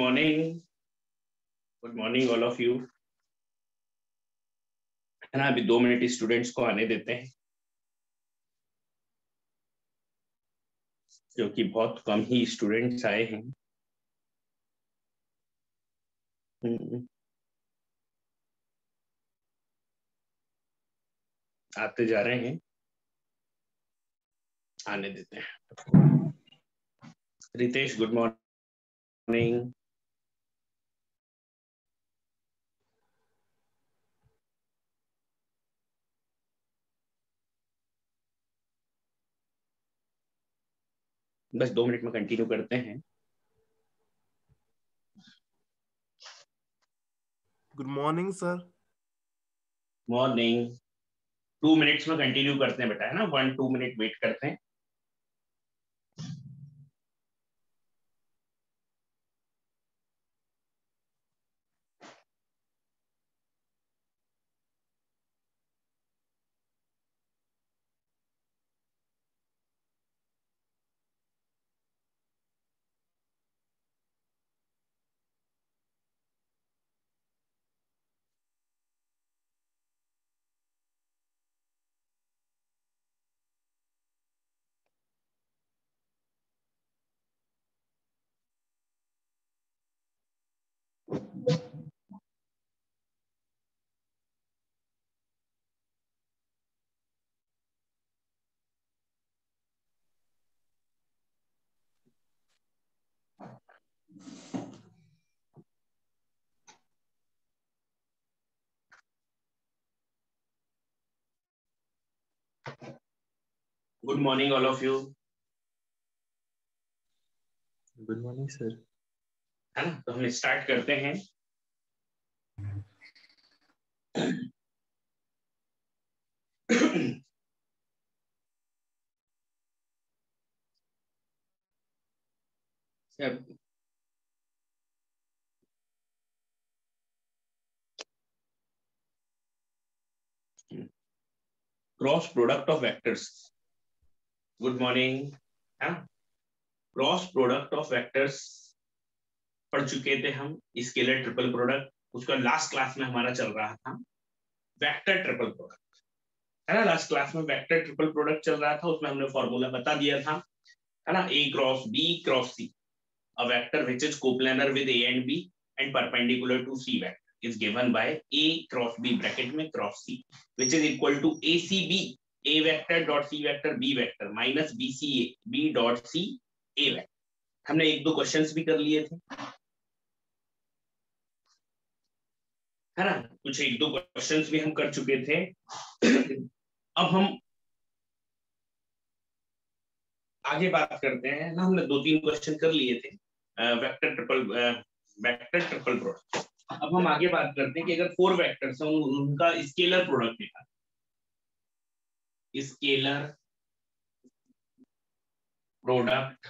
Morning good morning all of you है ना, अभी दो मिनट स्टूडेंट्स को आने देते हैं। क्योंकि बहुत कम ही स्टूडेंट्स आए हैं। हम्म। आते जा रहे हैं। आने देते हैं। रितेश गुड मॉर्निंग बस दो मिनट में कंटिन्यू करते हैं। Good morning sir morning two minutes में कंटिन्यू करते हैं बेटा है ना? वन टू मिनट वेट करते हैं। Good morning all of you good morning sir है ना? तो हम स्टार्ट करते हैं। Cross product of vectors good morning है? क्रॉस प्रोडक्ट ऑफ़ वेक्टर्स पढ़ चुके थे हम स्केलर ट्रिपल प्रोडक्ट उसका लास्ट क्लास में हमारा चल रहा था। वेक्टर ट्रिपल प्रोडक्ट है ना लास्ट क्लास में वेक्टर ट्रिपल प्रोडक्ट चल रहा था, उसमें हमने फॉर्मूला बता दिया था। है ना A cross B cross C a vector which is coplanar with a and b and perpendicular to c vector is given by a cross b bracket में cross c, which is equal to acb a vector dot c vector, b vector, minus bca b dot c a vector. हमने एक दो questions भी कर लिए थे। है ना? कुछ एक दो क्वेश्चंस भी हम कर चुके थे। अब हम आगे बात करते हैं। ना, हमने दो तीन क्वेश्चन कर लिए थे। Vector triple vector triple product अब हम आगे बात करते हैं कि अगर फोर वेक्टर्स हैं उनका स्केलर प्रोडक्ट निकाल scalar product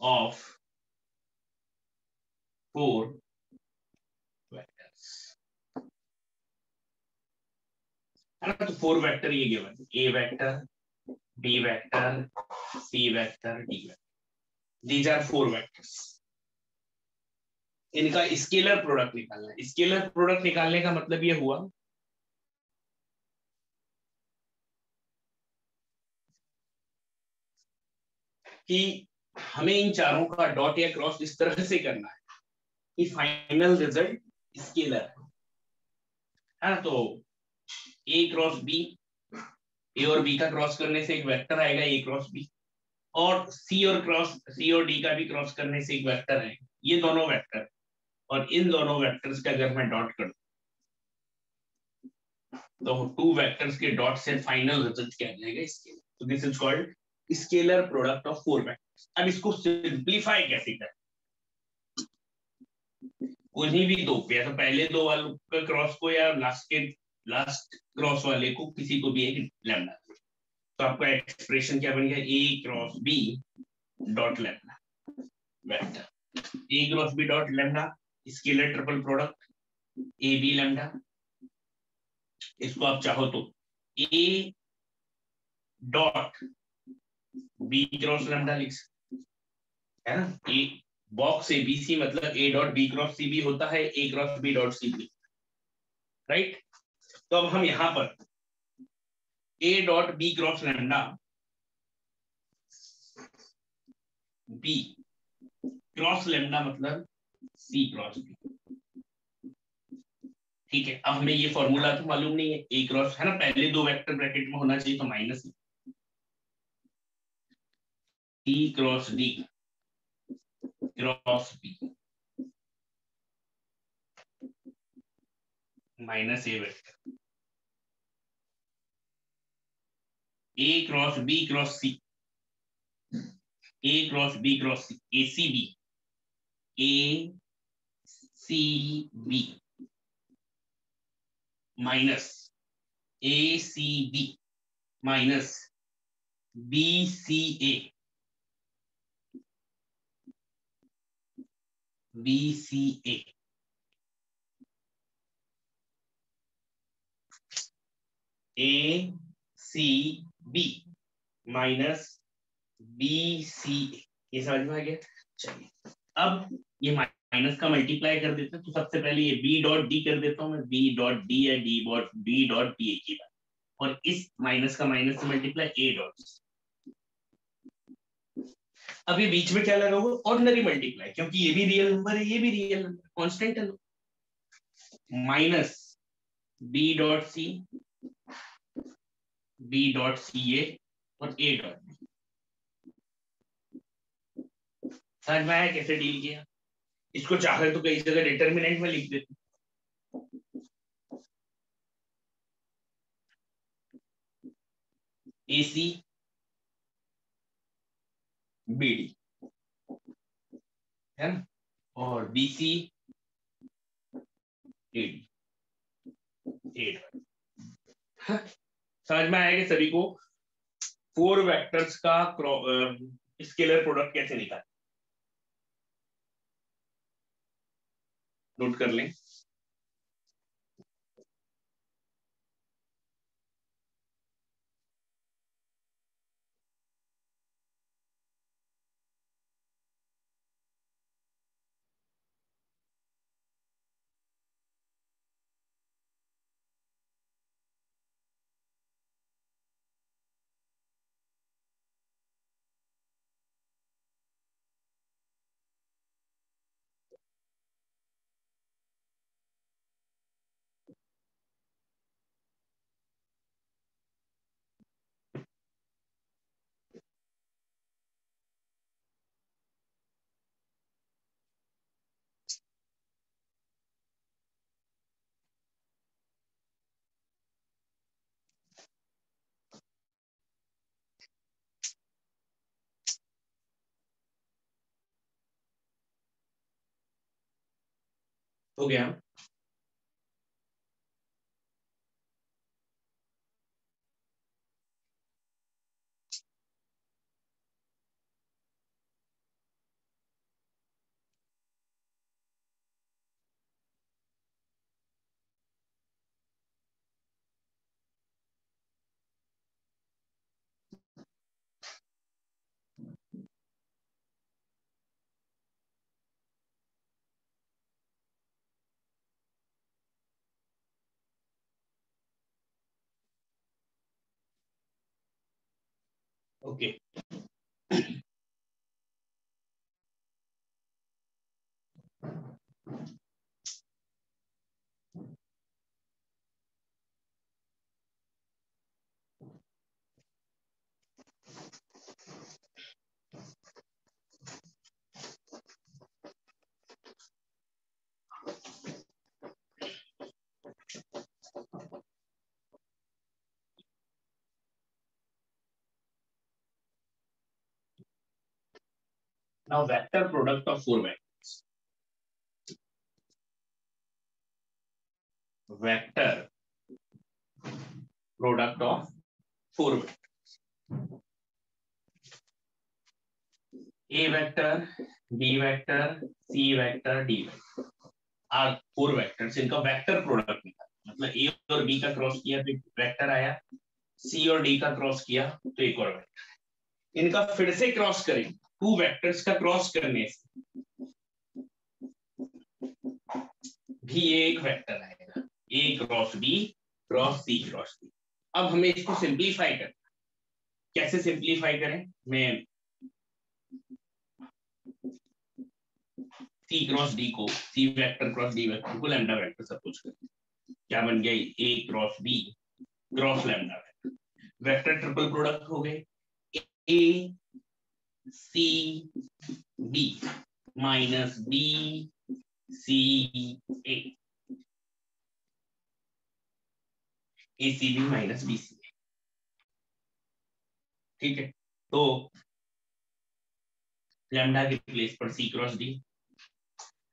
of four vectors है ना तो फोर वेक्टर ये given A vector B vector C vector D vector these are four vectors इनका स्केलर प्रोडक्ट निकालना है। स्केलर प्रोडक्ट निकालने का मतलब ये हुआ कि हमें इन चारों का डॉट या क्रॉस इस तरह से करना है कि फाइनल रिज़ल्ट स्केलर है। ना? तो ए क्रॉस बी ए और बी का क्रॉस करने से एक वेक्टर आएगा ए क्रॉस बी और सी और क्रॉस सी और डी का भी क्रॉस करने से एक वेक्टर है ये दोनों वेक्टर और इन दोनों वेक्टर्स का अगर मैं डॉट कर तो टू वेक्टर्स के डॉट से फाइनल रिज़ल्ट क्या जाएगा इसके तो this is called scalar product of four vectors अब इसको सिंप्लीफाई कैसे करें? उन्हीं भी दो, या तो पहले दो वाले क्रॉस को, या लास्ट के लास्ट क्रॉस वाले को, किसी को भी एक लेमडा तो आपका एक्सप्रेशन क्या बन गया? A cross B dot lambda vector A cross B dot lambda scalar triple product A B lambda इसको आप चाहो तो A dot B cross lambda लिख सकते है ना? ए बॉक्स एबीसी मतलब A dot B cross C B होता है A cross B dot C B right तो अब हम यहाँ पर A dot B cross lambda B cross lambda मतलब सी क्रॉस बी ठीक है? अब हमें ये फॉर्मूला तो मालूम नहीं है ए क्रॉस है ना? पहले दो वेक्टर ब्रैकेट में होना चाहिए तो minus T E cross D cross B minus A vector. A cross B cross C. A cross B cross C. A C B. A C B minus ACB minus BCA C B minus B C A ये समझ में आ गया? चलिए। अब ये minus का multiply कर देते हैं तो सबसे पहले ये बी डॉट डी कर देता हूँ मैं। बी डॉट डी या D dot B dot D A की बात। और इस माइनस का माइनस से मल्टीप्लाई ए डॉट अब ये बीच में क्या लगा हुआ? ऑर्डिनरी मल्टीप्लाई क्योंकि ये भी रियल नंबर है, ये भी रियल नंबर कॉन्स्टेंट है। Minus B dot C B dot C A और ए डॉट बी समझ में आया कैसे डील किया? इसको चाहे तो कई जगह डिटर्मिनेंट में लिख देते। एसी बीडी, है ना? और बीसी, एडी। समझ में आएगा सभी को फोर वेक्टर्स का स्केलर प्रोडक्ट कैसे निकाल नोट कर लें। हो गया। Okay. Now vector product of four vectors. Vector product of four vectors. A vector, B vector, C vector, D vector are four vectors. इनका वेक्टर प्रोडक्ट निकाला मतलब A और B का क्रॉस किया तो एक वेक्टर आया C और D का क्रॉस किया तो एक और वेक्टर इनका फिर से क्रॉस करेंगे टू वेक्टर्स का क्रॉस करने से भी एक वेक्टर आएगा। A cross B cross C cross D अब हमें इसको सिंप्लीफाई करना कैसे सिंप्लीफाई करें? मैं सी क्रॉस डी को C vector cross D vector को लैम्डा वेक्टर सब कुछ करें। क्या बन गया? A cross B cross lambda vector vector triple product हो गए। A C B minus B C A A C B minus B C ठीक है? तो लैम्डा के प्लेस पर सी क्रॉस डी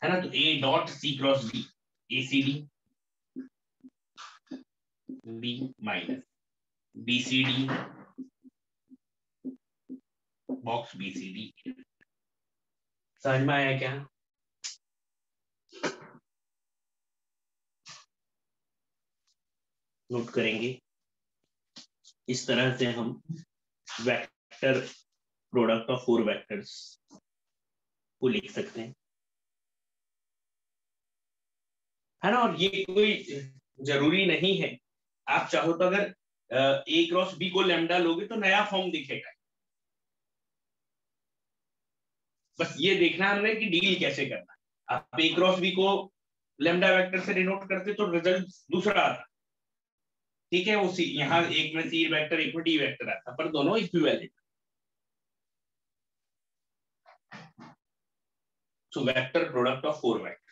है ना? तो A dot C cross D A C D B minus D box B C D समझ में आया क्या? नोट करेंगे। इस तरह से हम vector product of four vectors को लिख सकते हैं। है ना? और ये कोई ज़रूरी नहीं है। आप चाहो तो अगर ए क्रॉस बी को लेमडा लोगे तो नया फॉर्म दिखेगा। बस ये देखना हमने कि डील कैसे करना आप ए क्रॉस बी को लेमडा वेक्टर से डिनोट करते तो रिज़ल्ट दूसरा आता। ठीक है, उसी, यहाँ एक में सी वेक्टर एक में डी वेक्टर आता, पर दोनों equivalent so vector product of four vectors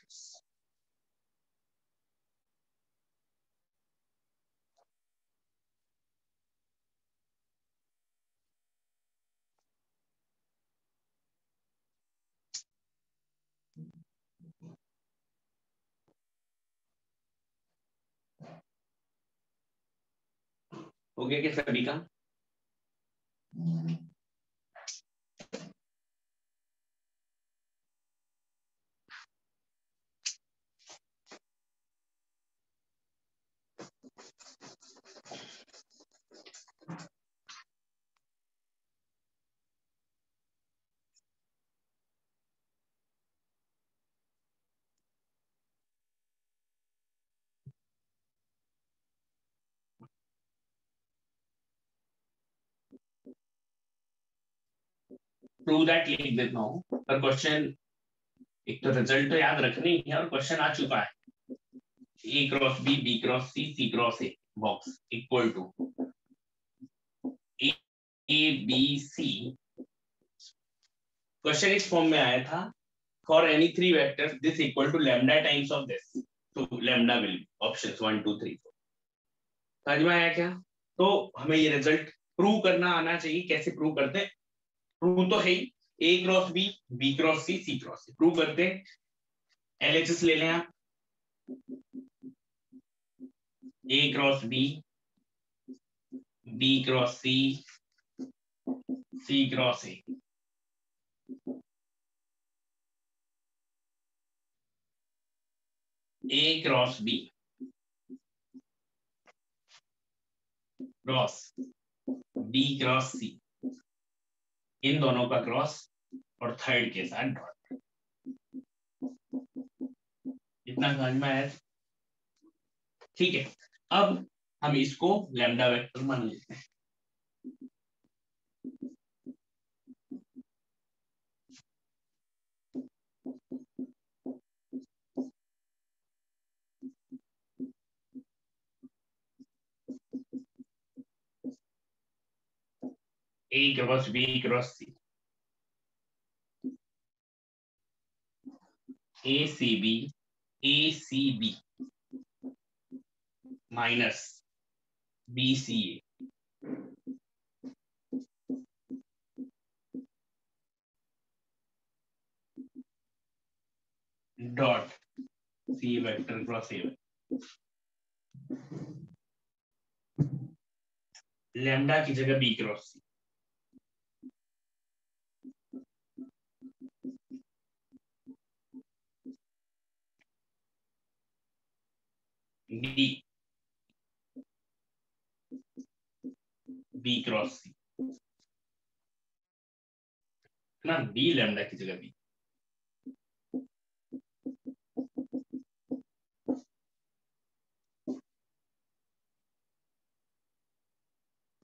हो गया क्या सभी का? प्रूव दैट लिख देता हूँ। पर क्वेश्चन एक तो रिज़ल्ट तो याद रखनी है और क्वेश्चन आ चुका है। A cross B B cross C C cross A box equal to A B C question इस फॉर्म में आया था for any three vectors this equal to lambda times of this तो lambda will options one two three समझ में आया क्या? तो हमें ये रिज़ल्ट प्रूव करना आना चाहिए, कैसे प्रूव करते हैं? प्रूव तो है ही. A cross B B cross C C cross C prove करते एल एच एस ले लें आप. A cross B B cross C C cross A A cross B cross B cross C इन दोनों का क्रॉस और third के साथ dot इतना समझ में आया? ठीक है, अब हम इसको लैम्डा वेक्टर मान लेते हैं। A cross B cross C. ACB, ACB minus BCA. Dot C vector cross A. Lambda की जगह B cross C B. B cross C ना बी lambda की जगह B.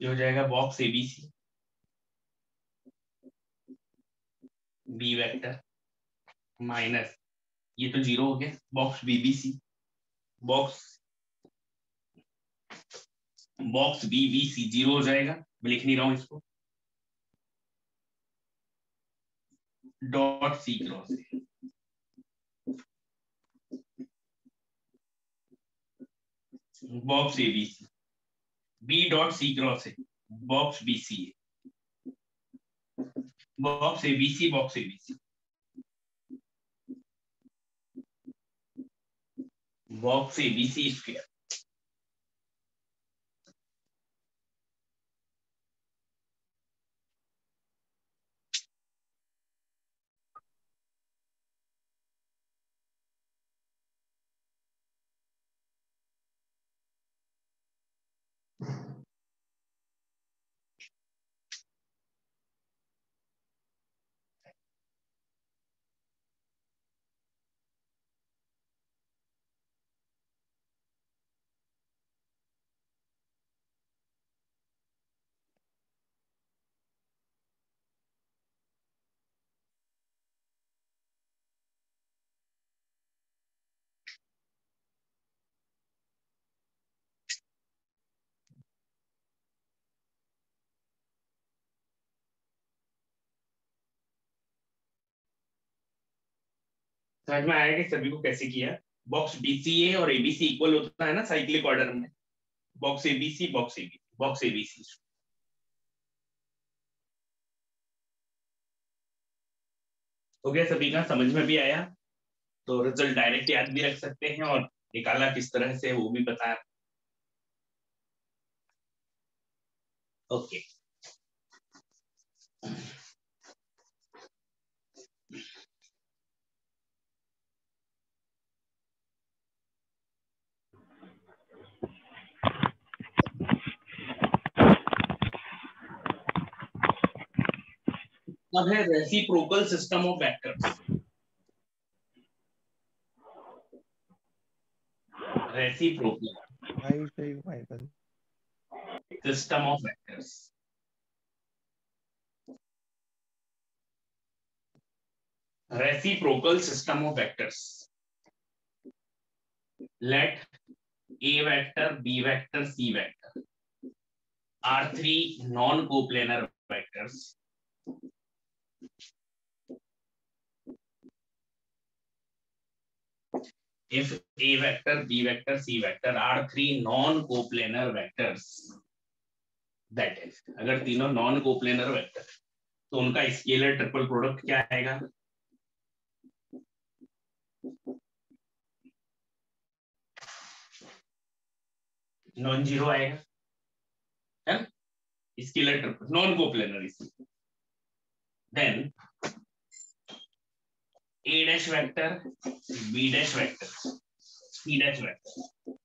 ये हो जाएगा box ABC B vector minus ये तो ज़ीरो हो गया box BBC box box BBC zero हो जाएगा। मैं लिख नहीं रहा हूँ इसको। Dot C cross box ABC B C B dot C cross है। बॉक्स बीसी है। Box A B C box ABC box ABC square समझ में आया कि सभी को कैसे किया? बॉक्स बीसीए और एबीसी इक्वल होता है ना साइक्लिक ऑर्डर में? Box ABC box AB box ABC हो गया सभी का? समझ में भी आया? तो रिज़ल्ट डायरेक्ट याद भी रख सकते हैं और निकाला किस तरह से, वो भी बताया ओके okay. मतलब है reciprocal system of vector reciprocal system of vectors reciprocal system of vectors let A vector B vector C vector are three non coplanar vectors if a vector, b vector, c vector are three non-coplanar vectors, that is, अगर तीनों non coplanar vector तो उनका scalar triple product क्या आएगा? Non zero आएगा है scalar triple non coplanar इसलिए then a dash vector b dash vector c dash vector.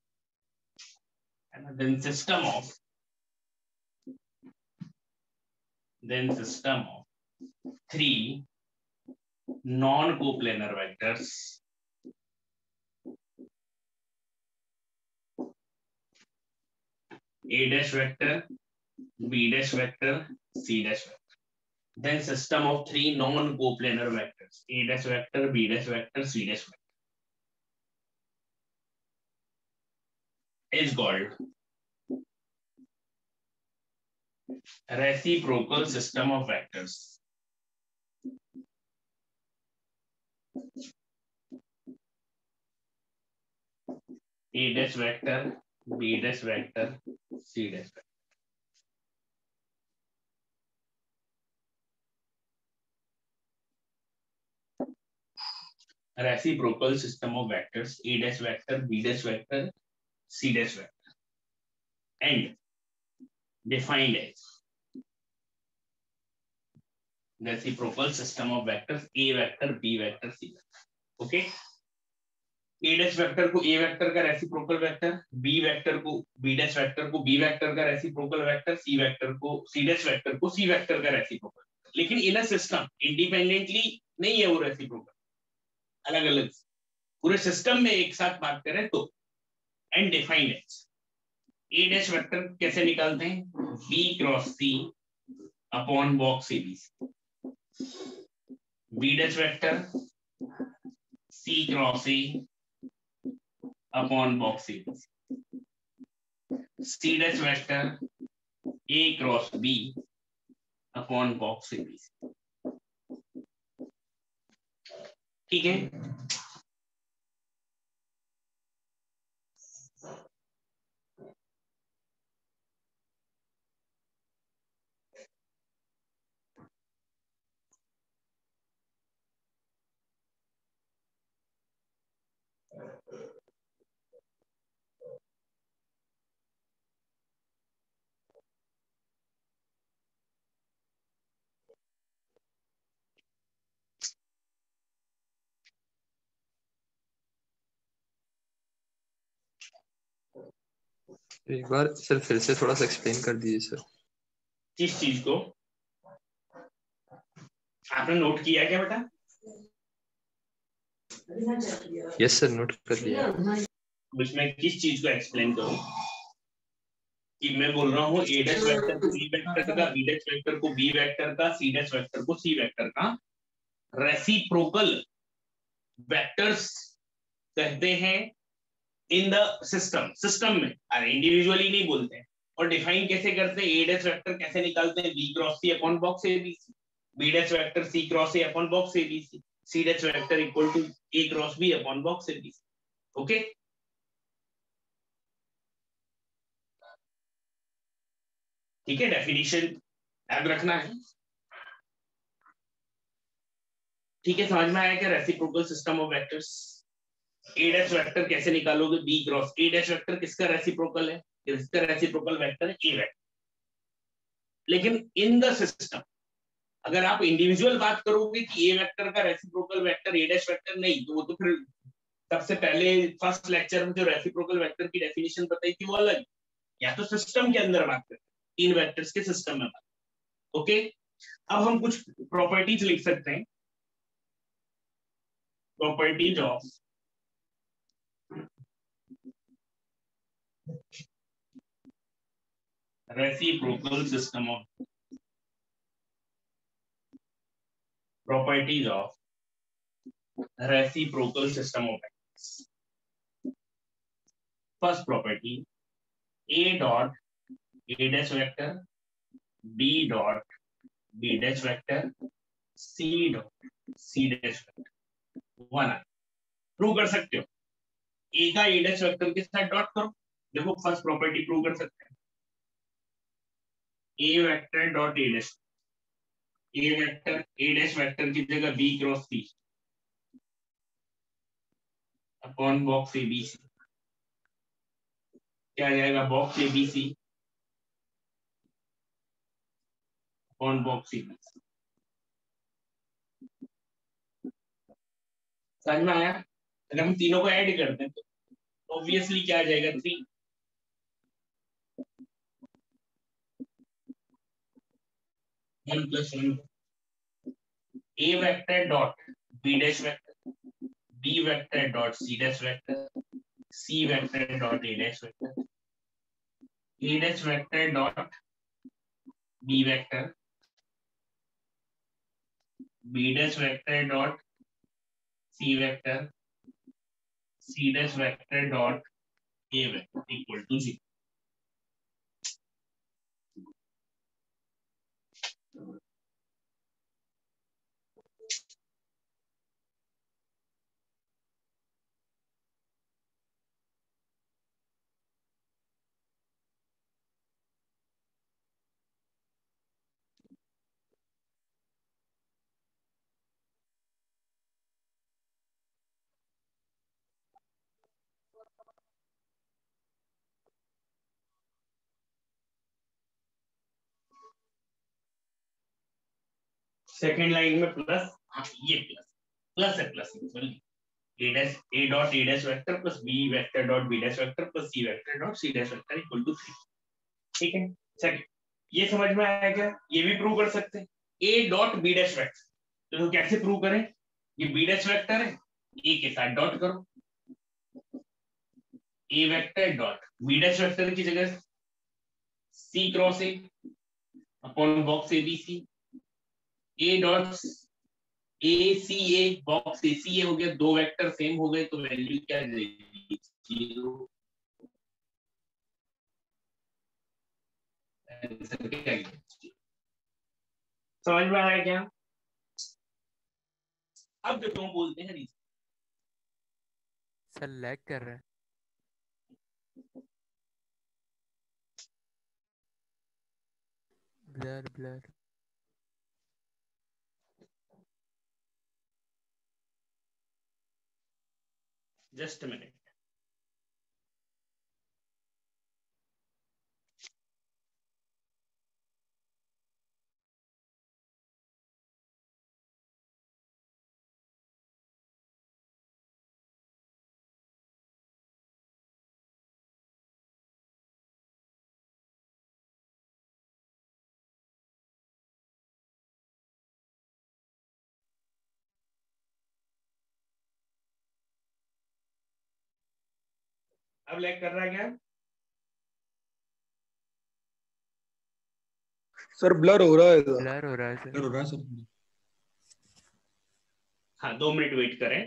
And then system of then system of three non-coplanar vectors. A dash vector b dash vector c dash vector then system of three non-coplanar vectors, A dash vector, B dash vector, C dash vector is called reciprocal system of vectors. A dash vector, B dash vector, C dash vector. Reciprocal system of vectors a dash vector b dash vector c dash vector and defined as reciprocal system of vectors a vector b vector c vector okay A dash vector को A vector का reciprocal vector B vector को B dash vector को B vector का reciprocal vector सी vector को C dash vector को C vector का reciprocal लेकिन इन a system independently नहीं है वो रेसिप्रोकल अलग अलग पूरे सिस्टम में एक साथ बात करें तो and defined as A dash vector कैसे निकालते हैं? B cross C upon box A B dash vector C cross A upon box A B C dash vector A cross B upon box A B ठीक है। एक बार sir फिर से थोड़ा सा एक्सप्लेन कर दीजिए सर किस चीज़ को? आपने नोट किया क्या बेटा? यस सर नोट कर लिया इसमें किस चीज़ को एक्सप्लेन करूँ? कि मैं बोल रहा हूँ ए डैश वेक्टर को बी वेक्टर का बी डैश वेक्टर को बी वेक्टर का सी डैश वेक्टर को सी वेक्टर का रेसिप्रोकल वेक्टर्स कहते हैं इन द सिस्टम सिस्टम में, अरे इंडिविजुअली नहीं बोलते हैं। और डिफाइन कैसे करते हैं? ए डैश वेक्टर कैसे निकालते हैं? B cross C upon box A B C B dash vector C cross A upon box A B C C dash vector equal to A cross B upon box A B C okay ठीक है? Definition याद रखना है। ठीक है? समझ में आया क्या? Reciprocal system of vectors A dash vector कैसे निकालोगे? B cross A dash vector किसका रेसिप्रोकल है? किसका रेसिप्रोकल वेक्टर है? ए वेक्टर लेकिन इन द सिस्टम अगर आप इंडिविजुअल बात करोगे कि ए वेक्टर का reciprocal vector A dash vector नहीं तो वो तो फिर सबसे पहले फ़र्स्ट लेक्चर में जो रेसिप्रोकल वेक्टर की डेफिनेशन बताई थी वो अलग या तो सिस्टम के अंदर बात करते तीन वेक्टर्स के सिस्टम में बात ओके? अब हम कुछ प्रॉपर्टीज़ लिख सकते हैं। Properties of reciprocal system of properties of reciprocal system of vectors. First property a dot a dash vector b dot b dash vector c dot c dash vector one prove कर सकते हो ए का ए dash vector के साथ dot करो देखो first property prove कर सकते हैं A vector dot A dash A vector A dash vector की जगह B cross C upon box A B C क्या जाएगा? Box A B C upon box A B C समझ में आया? अगर हम तीनों को ऐड करते हैं तो ऑब्वियसली क्या आ जाएगा? Three one plus one A vector dot B dash vector B vector dot C dash vector C vector dot A dash vector A dash vector dot B vector B dash vector dot c vector. C dash vector dot a vector equal to 0. Second line में plus ये plus plus है plus A dash A dot A dash vector plus B vector dot B dash vector plus C vector dot C dash vector equal to three ठीक है? Second ये समझ में आया क्या? ये भी प्रूव कर सकते हैं। A dot B dash vector तो कैसे प्रूव करें? ये बी डैश वेक्टर है ए के साथ डॉट करो। A vector dot B dash vector की जगह C cross A upon box A B C A dot A C A box A C A हो गया दो वेक्टर सेम हो गए तो वैल्यू क्या जाएगी ज़ीरो समझ में आया क्या? अब जो क्यों बोलते हैं रीजन सर लैग कर रहा है। ब्लर ब्लर जस्ट मिनट अब लैग कर रहा है क्या? सर ब्लर हो रहा है ब्लर हो रहा है सर हो रहा है सर हाँ दो मिनट वेट करें।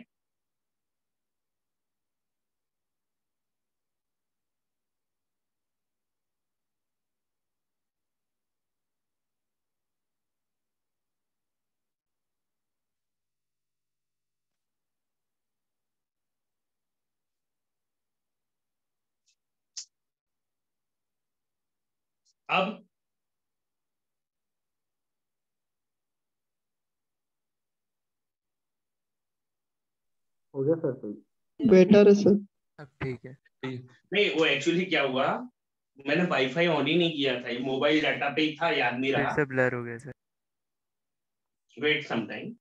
अब हो गया सर सही बेटर है सर। ठीक है। नहीं वो एक्चुअली क्या हुआ? मैंने वाईफाई ऑन ही नहीं किया था ये मोबाइल डाटा पे ही था याद नहीं रहा। से ब्लर हो गया सर। वेट सम टाइम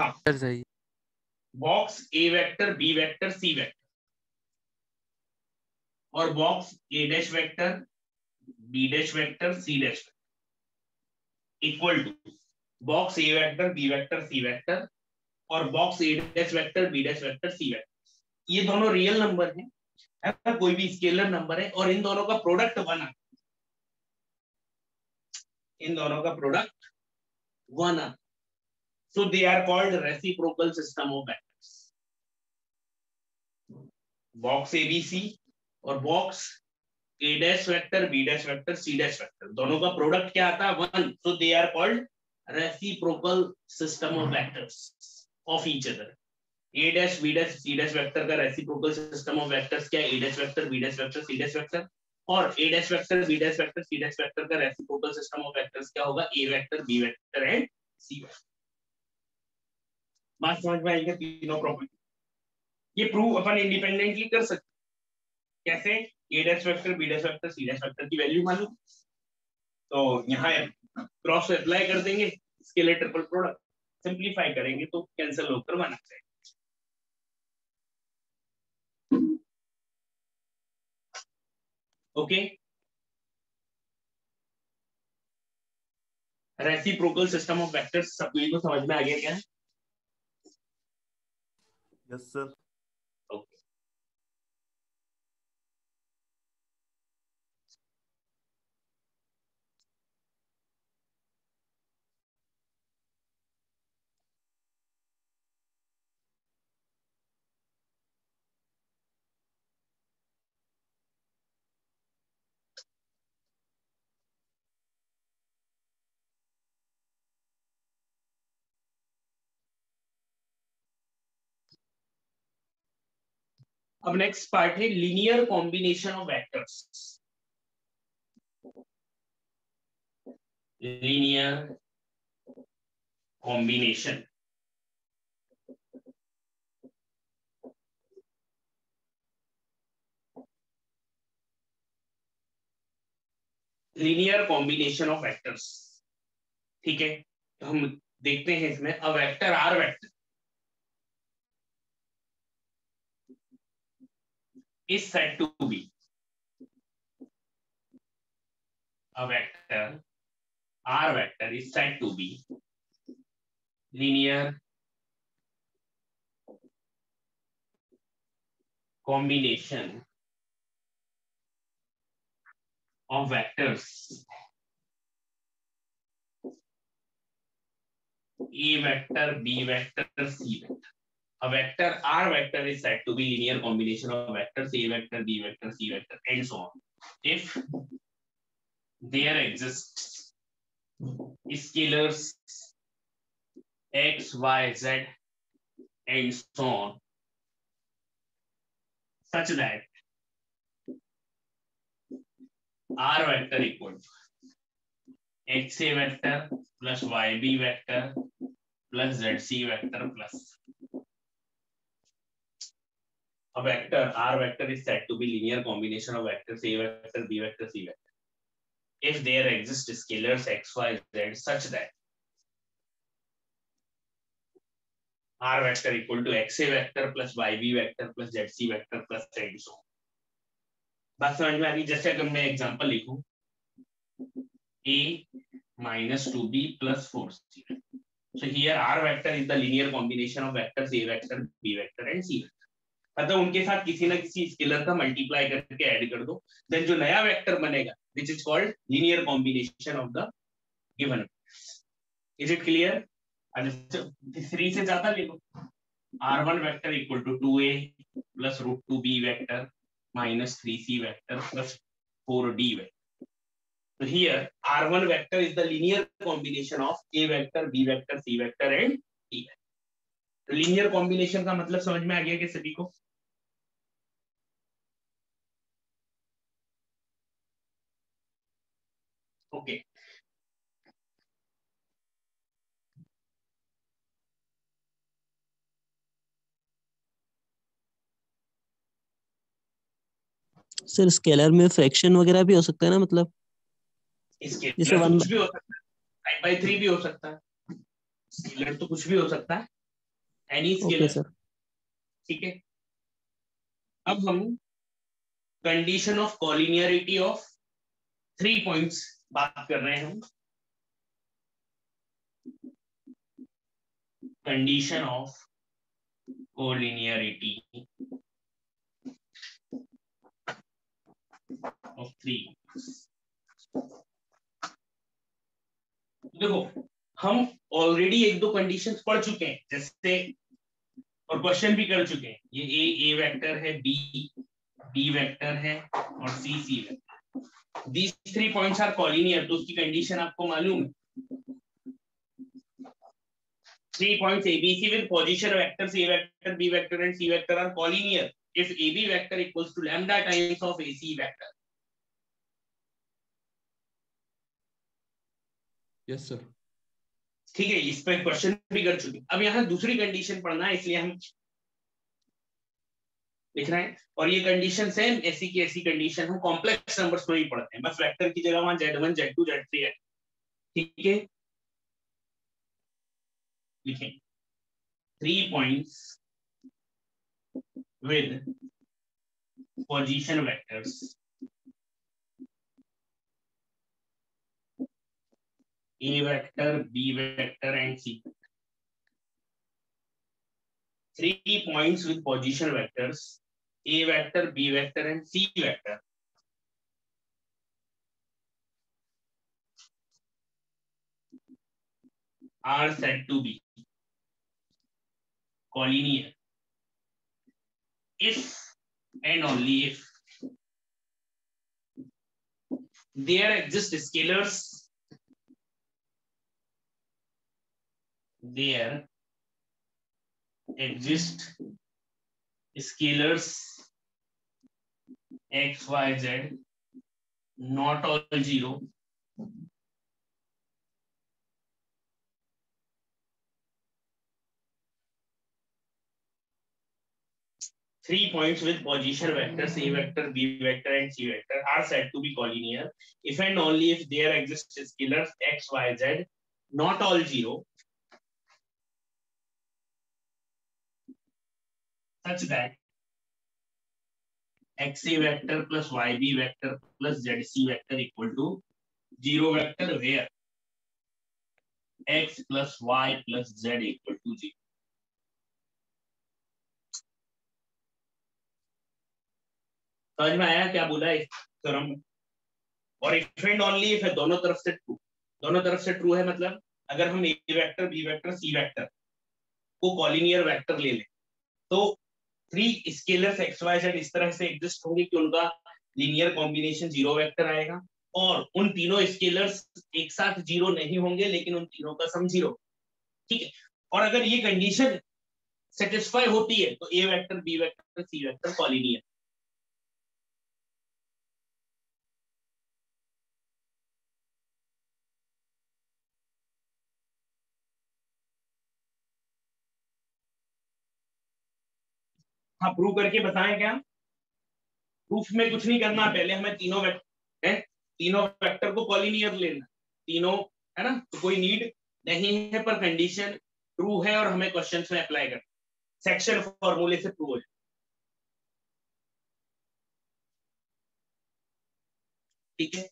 सही box A vector B vector C vector. और box A dash vector B dash vector C dash equal to. Box A vector B vector C vector. और box A dash vector B dash vector C vector. ये दोनों real number हैं। है कोई भी scalar number है। और इन दोनों का प्रोडक्ट वन आता इन दोनों का प्रोडक्ट वन आता So they are called reciprocal system of vectors. Box ABC और box A dash vector, B dash vector, C dash vector दोनों का प्रोडक्ट क्या आता है one so they are called reciprocal system of vectors of each other. A dash B dash C dash vector का reciprocal system of vectors क्या है A dash vector, B dash vector, C dash vector और A dash vector, B dash vector, C dash vector का reciprocal system of vectors क्या होगा A vector, B vector and C vector. बात समझ में आएगी तीनों प्रॉपर्टी ये प्रूव अपन इंडिपेंडेंटली कर सकते कैसे? A dash vector B dash vector C dash vector की वैल्यू मालूम। तो यहाँ क्रॉस अप्लाई कर देंगे इसके लिए ट्रिपल प्रोडक्ट सिंप्लीफाई करेंगे तो कैंसिल होकर बना जाएगा okay reciprocal system of vectors सबको समझ में आ गया क्या? यस सर ओके अब नेक्स्ट पार्ट है linear combination of vectors linear combination linear combination of vectors ठीक है? तो हम देखते हैं इसमें अ vector R vector is said to be a vector r vector is said to be linear combination of vectors A vector, B vector, C vector. A vector R vector is said to be linear combination of vectors A vector, B vector, C vector, and so on. If there exists scalars X, Y, Z, and so on, such that R vector equal to XA vector plus YB vector plus ZC vector plus a vector R vector is said to be linear combination of vectors A vector, B vector, C vector. If there exist scalars X, Y, Z such that R vector equal to XA vector plus YB vector plus ZC vector plus and so. बात समझ में आ रही जैसे अगर मैं example लिखूं a minus 2b plus 4c. So here R vector is the linear combination of vectors A vector, B vector and C vector. मतलब उनके साथ किसी ना किसी स्केलर का मल्टीप्लाई करके ऐड कर दो। देन जो नया वेक्टर बनेगा which is called linear combination of the given is it clear three से ज़्यादा ले लो। R one vector equal to two A plus root two B vector minus three C vector plus four D vector here R1 vector is the linear combination of A vector, B vector, C vector and D vector. तो linear combination का मतलब समझ में आ गया कि सभी को ओके सर स्केलर में फ्रैक्शन वगैरह भी हो सकता है ना मतलब? इसके जैसे वन भी हो सकता है। फाइव बाई थ्री भी हो सकता है। स्केलर तो कुछ भी हो सकता है। एनी स्केलर सर ठीक है? अब हम condition of collinearity of three points बात कर रहे हैं। हम condition of collinearity of three देखो हम ऑलरेडी एक दो कंडीशंस पढ़ चुके हैं जैसे और क्वेश्चन भी कर चुके हैं। ये ए ए वेक्टर है बी बी वेक्टर है और C C vector these three points are collinear तो उसकी कंडीशन आपको मालूम है। Three points ABC with position vectors A vector, B vector, and C vector are collinear if AB vector equals to lambda times of AC vector. Yes sir ठीक है इस पर question भी कर चुके अब यहाँ दूसरी कंडीशन पढ़ना है इसलिए हम लिख रहे हैं। और ये कंडीशन सेम ऐसी की ऐसी कंडीशन हम कॉम्प्लेक्स नंबर्स में ही पढ़ते हैं। बस वेक्टर की जगह वहाँ Z one Z two Z three है। ठीक है? लिखें। Three points with position vectors A vector, B vector, and C. Three points with position vectors, A vector, B vector, and C vector. are said to be collinear if and only if there exist scalars there exist scalars x, y, z, not all zero. three points with position vector c vector b vector and c vector are said to be collinear if and only if there exist scalars x y z not all zero. Such that xa vector plus yb vector plus zc vector equal to zero vector where x plus y plus z equal to zero. समझ में आया क्या बोला इस theorem में? और if and only if है, दोनों तरफ़ से ट्रू दोनों तरफ़ से ट्रू है मतलब? अगर हम A vector B vector C vector को कॉलिनियर वेक्टर ले लें तो three scalars X Y Z इस तरह से एग्जिस्ट होंगे कि उनका लीनियर कॉम्बिनेशन ज़ीरो वेक्टर आएगा और उन तीनों स्केलर्स एक साथ ज़ीरो नहीं होंगे, लेकिन उन तीनों का सम ज़ीरो ठीक है? और अगर ये कंडीशन सेटिस्फाई होती है तो A vector B vector C vector collinear हाँ प्रूव करके बताएँ क्या? प्रूफ में कुछ नहीं करना, पहले हमें तीनों वेक्टर है? तीनों वेक्टर को कॉलिनियर लेना। तीनों, है ना? तो कोई नीड नहीं है, पर कंडीशन ट्रू है और हमें क्वेश्चंस में अप्लाई करना। सेक्शन फॉर्मूले से प्रूव हो जाए। ठीक है?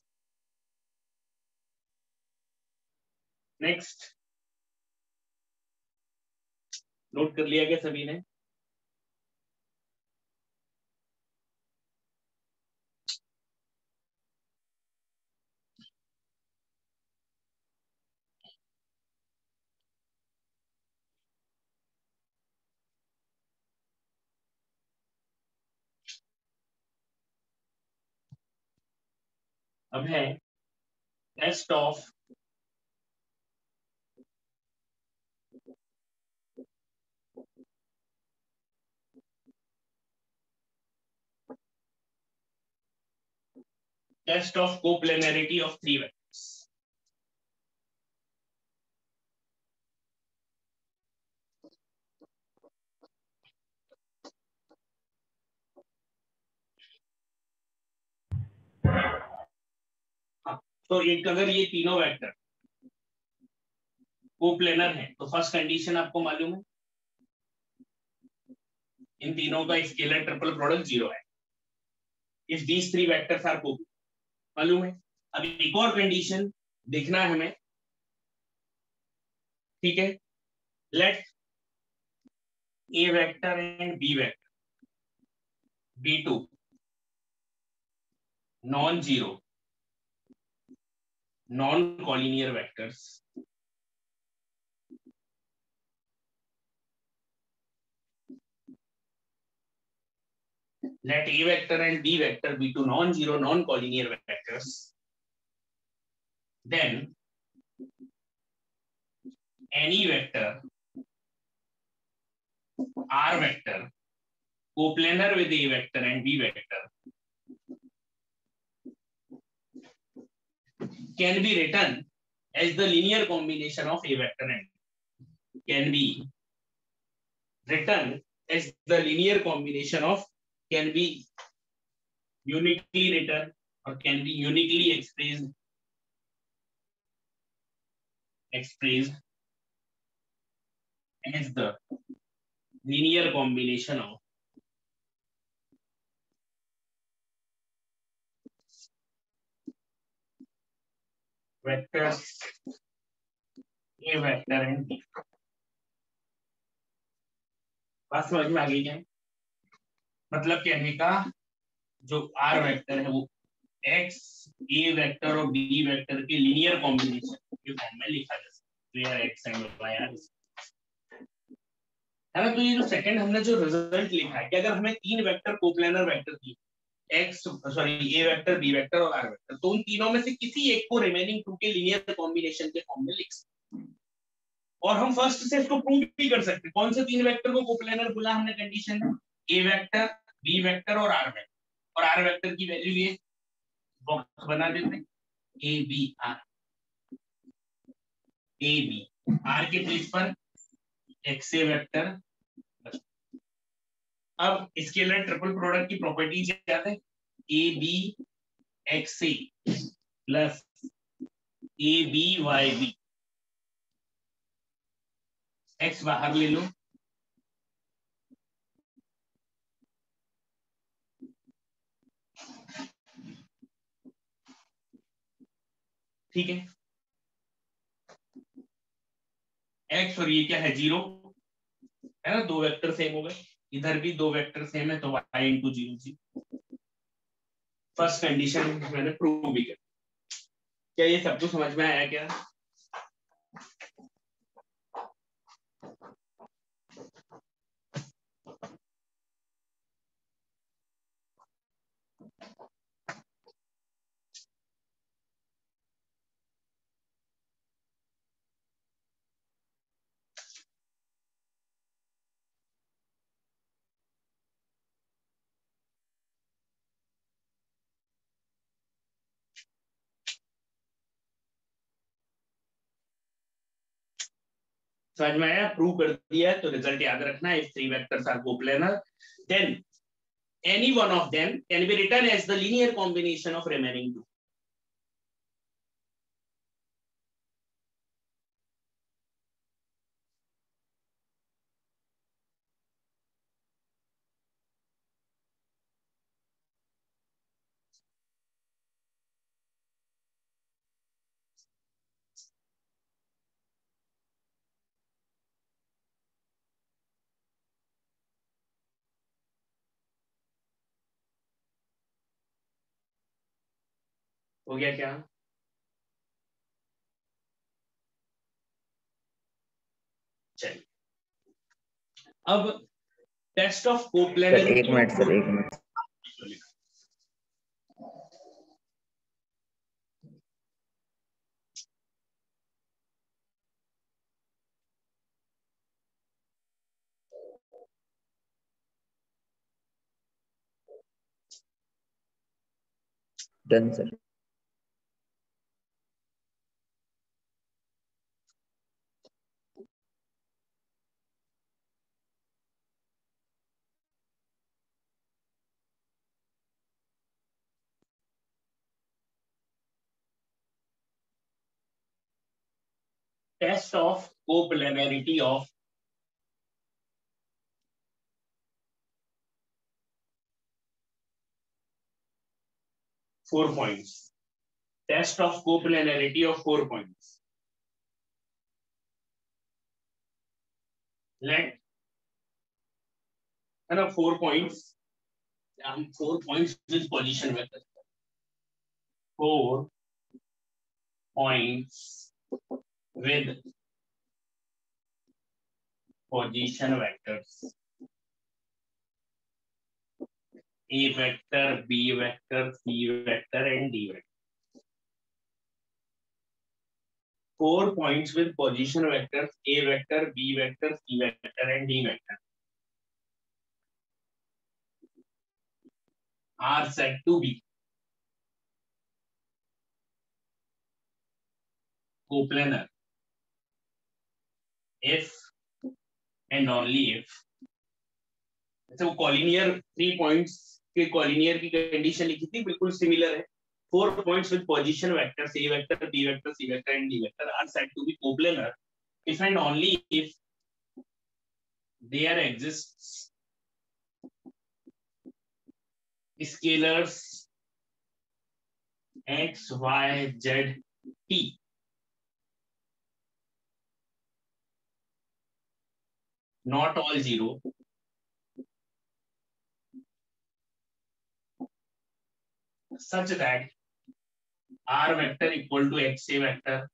नेक्स्ट नोट कर लिया गया सभी ने? अब है test of test of coplanarity of three vectors तो एक अगर ये तीनों वेक्टर को प्लेनर है तो फ़र्स्ट कंडीशन आपको मालूम है? इन तीनों का स्केलर ट्रिपल प्रोडक्ट ज़ीरो है। If these three vectors are को मालूम है? अब एक और कंडीशन देखना है हमें। ठीक है? Let A vector and B vector be two non zero non-collinear vectors. Let A vector and B vector be two non-zero non-collinear vectors. Then any vector R vector coplanar with A vector and B vector can be written as the linear combination of A vector and can be written as the linear combination of can be uniquely written or can be uniquely expressed expressed as the linear combination of A vector and B. बात समझ में आ गई क्या? मतलब कहने का जो R वेक्टर है वो X A वेक्टर और B वेक्टर के लीनियर कॉम्बिनेशन के फॉर्म में लिखा जा सकता है। X एंड Y R है ना? तो ये जो सेकंड हमने जो रिज़ल्ट लिखा है कि अगर हमें तीन वेक्टर कोप्लेनर वेक्टर दिए तो और हम फ़र्स्ट से इसको प्रूव भी कर सकते कौन से तीन वेक्टर को कोप्लेनर बोला हमने condition A vector B vector और आर वेक्टर और आर वेक्टर की वैल्यू ये बॉक्स बना देते A B R A B R के प्लेस पर एक्स ए वेक्टर अब स्केलर ट्रिपल प्रोडक्ट की प्रॉपर्टीज़ क्या है A B X A plus A B Y B X बाहर ले लो। ठीक है। एक्स और ये क्या है? ज़ीरो है ना? दो वेक्टर सेम हो गए। इधर भी दो वेक्टर सेम है तो वाई इंटू ज़ीरो जी फ़र्स्ट कंडीशन मैंने प्रूव भी कर क्या ये सब कुछ समझ में आया क्या? समझ में आया? प्रूव कर दिया तो रिज़ल्ट याद रखना if three vectors are coplanar then any one of them can be written as the linear combination of remaining two हो गया क्या? चलिए। अब टेस्ट ऑफ़ कोप्लेनरिटी एक मिनट, सर, एक minute. Done sir test of coplanarity of four points. Test of coplanarity of four points. Let and of four points. Um, four points with position vector. Four points with position vectors. A vector, B vector, C vector, and D vector. Four points with position vectors A vector, B vector, C vector, and D vector are said to be coplanar if and only if. अच्छा वो collinear three points के collinear की condition लिखी थी, बिल्कुल similar है। Four points with position vector A vector B vector C vector and D vector are said to be coplanar if and only if there exists scalars x, y, z, t. not all zero. Such that r vector equal to xa vector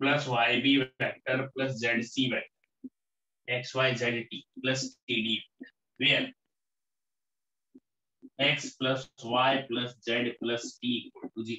plus yb vector plus zc vector. Xyzt plus td where? X plus y plus z plus t equal to 0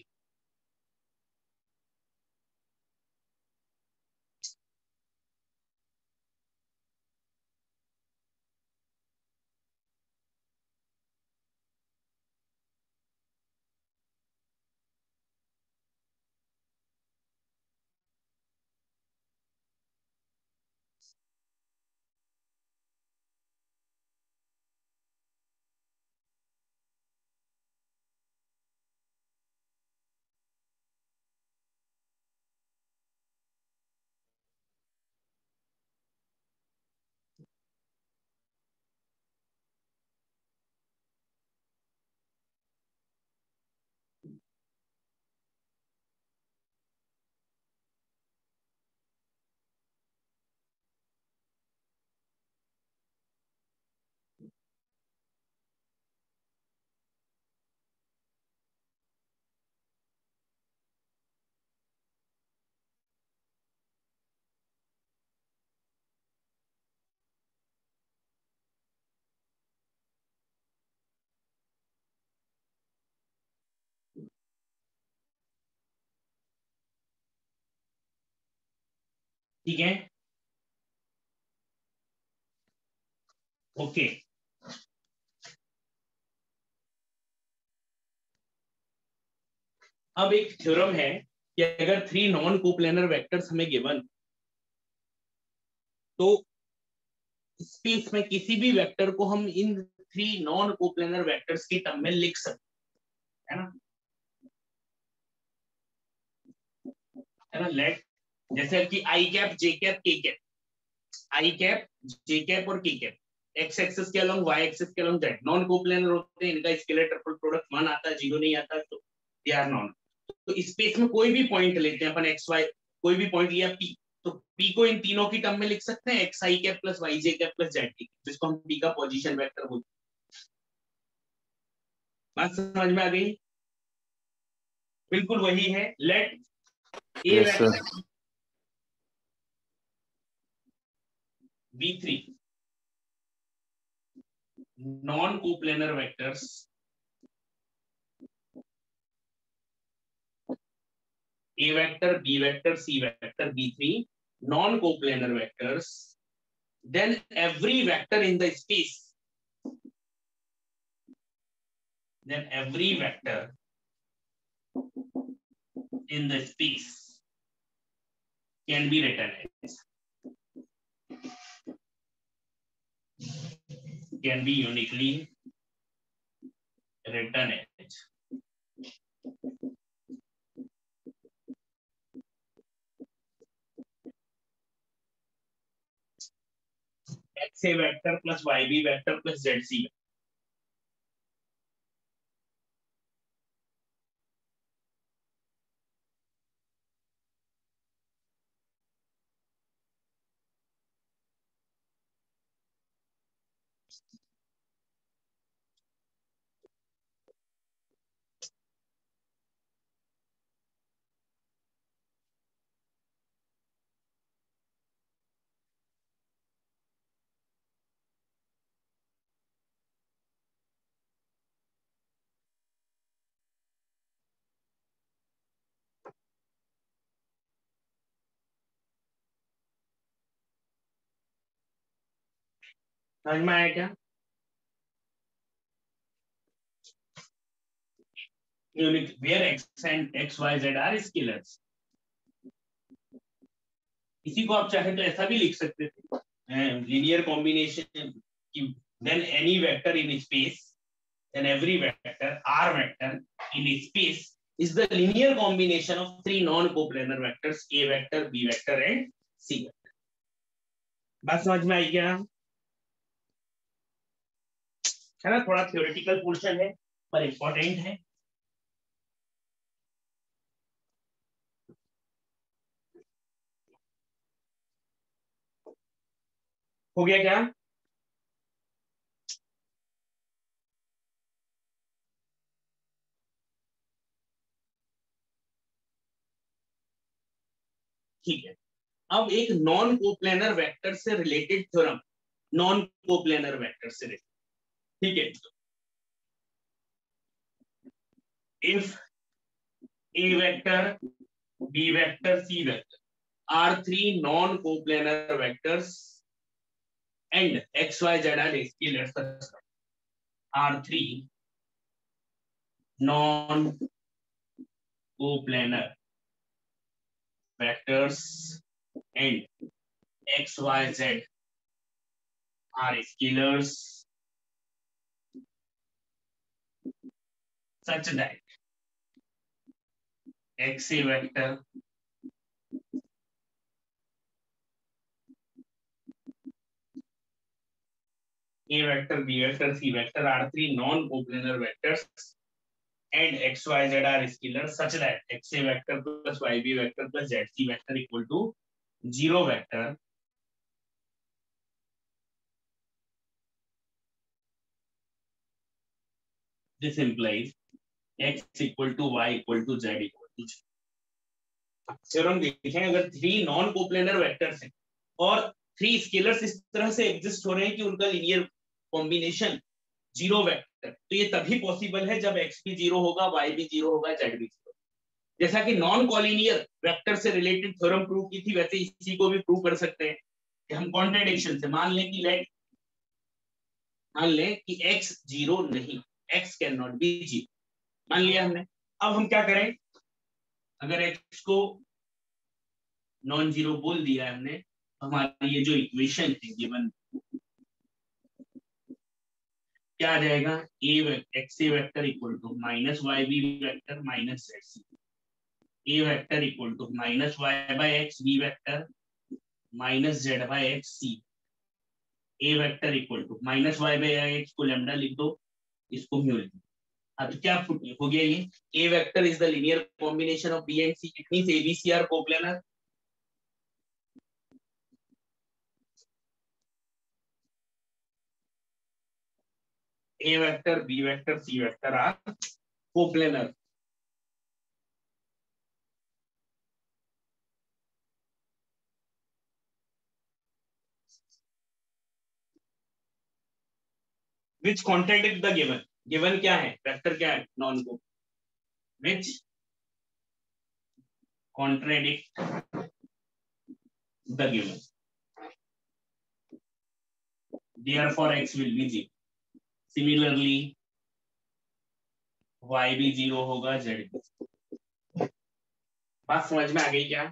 ठीक है? Okay अब एक theorem है कि अगर three non coplanar vectors हमें given तो space में किसी भी वेक्टर को हम इन थ्री नॉन कोप्लेनर वेक्टर्स की टर्म में लिख सकते है। ना? है ना? लेट जैसे कि I cap J cap K cap I cap J cap और के कैप एक्स एक्सिस के अलोंग वाई एक्सिस के अलोंग जेड नॉन कोप्लेनर होते हैं इनका स्केलर ट्रिपल प्रोडक्ट वन आता है ज़ीरो नहीं आता तो दे आर नॉन तो स्पेस में कोई भी पॉइंट लेते हैं अपन एक्स वाई कोई भी पॉइंट लिया पी तो पी को इन तीनों की टर्म में लिख सकते हैं X I cap plus Y J cap plus Z की जिसको हम पी का पोजीशन वेक्टर बोलते हैं। बात समझ में आ गई? बिल्कुल वही है। Let A Yes, V3 non-coplanar vectors. A vector, B vector, C vector, B3 non-coplanar vectors. Then every vector in the space. Then every vector in the space can be written as can be uniquely written as x a vector plus y b vector plus z c समझ में आया क्या unit where X and X Y Z are scalars इसी को आप चाहे तो ऐसा भी लिख सकते थे। Linear combination then any vector in space then every vector R vector in space is the linear combination of three non coplanar vectors A vector B vector and C vector बस समझ में आई क्या? है ना, थोड़ा थियोरेटिकल पोर्शन है, पर इंपॉर्टेंट है। हो गया क्या? ठीक है। अब एक नॉन कोप्लेनर वेक्टर से related theorem non coplanar vector से रिलेटेड ठीक है if A vector B vector C vector are three non coplanar vectors and xyz are scalars are three non coplanar vectors and xyz are scalars such that x a vector A vector, B vector, C vector are three non-coplanar vectors and x, y, z are scalars such that x a vector plus y b vector plus z c vector equal to zero vector. This implies x equal to y equal to z equal to z. अगर हम देखें, अगर three non coplanar vectors हैं, और three scalars इस तरह से exist हो रहे हैं कि उनका लीनियर कॉम्बिनेशन ज़ीरो वेक्टर तो ये तभी पॉसिबल है जब एक्स भी ज़ीरो होगा वाई भी ज़ीरो होगा जेड भी ज़ीरो जैसा कि नॉन कॉलिनियर वेक्टर से रिलेटेड थ्योरम प्रूव की थी, वैसे इसी को भी प्रूव कर सकते हैं कि हम कॉन्ट्रेडिक्शन से मान लें कि लेट मान लें कि x ज़ीरो नहीं, x नॉट बी ज़ीरो मान लिया हमने। अब हम क्या करें? अगर x को नॉन ज़ीरो बोल दिया है हमने, हमारी ये जो इक्वेशन है गिवन क्या जाएगा? A X A vector equal to minus Y B vector minus Z C A vector equal to minus Y by X B vector minus Z by X C A vector equal to minus Y by X को lambda लिख दो, इसको mu लिख दो। अभी क्या हो गया ये? A vector is the linear combination of B and C it mean ABC are को A vector B vector C vector are coplanar which contradict the given? Given क्या है? वेक्टर क्या है? नॉन को which contradict the given therefore X will be ji similarly Y भी zero होगा Z बात समझ में आ गई क्या?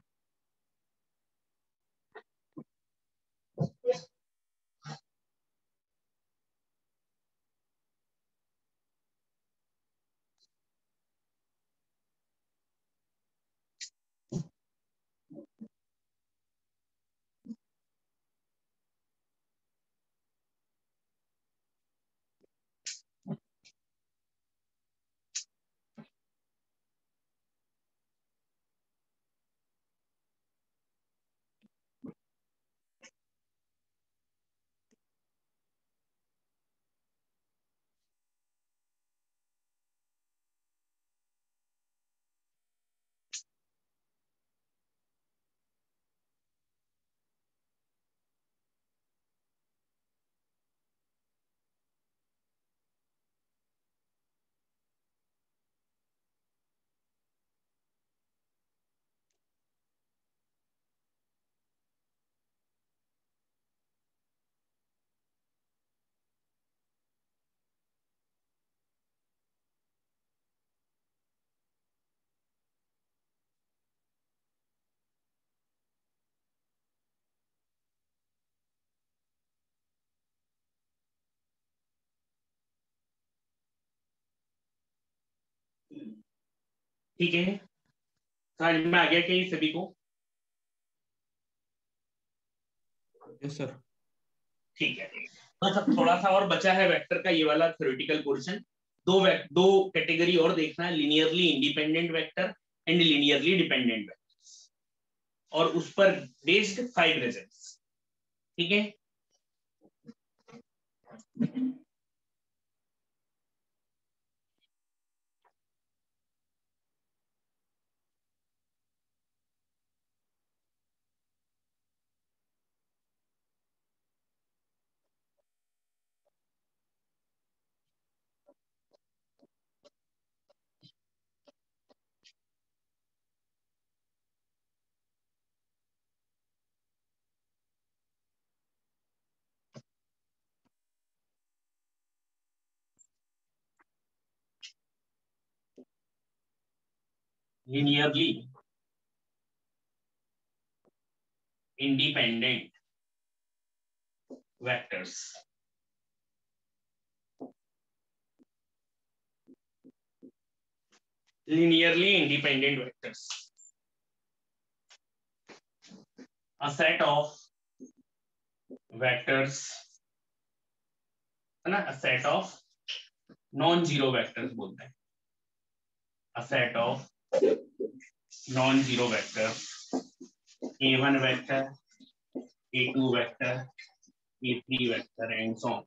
ठीक है? समझ में आ गया क्या सभी को? यस सर ठीक है। तो थोड़ा सा और बचा है वेक्टर का ये वाला थ्योरेटिकल पोर्शन दो दो कैटेगरी और देखना है linearly independent vector and linearly dependent vector और उस पर बेस्ड फाइव रिजल्ट्स ठीक है? linearly independent vectors. Linearly independent vectors. A set of vectors, a set of non-zero vectors, both them. A set of non zero vector A one vector A two vector A three vector and so on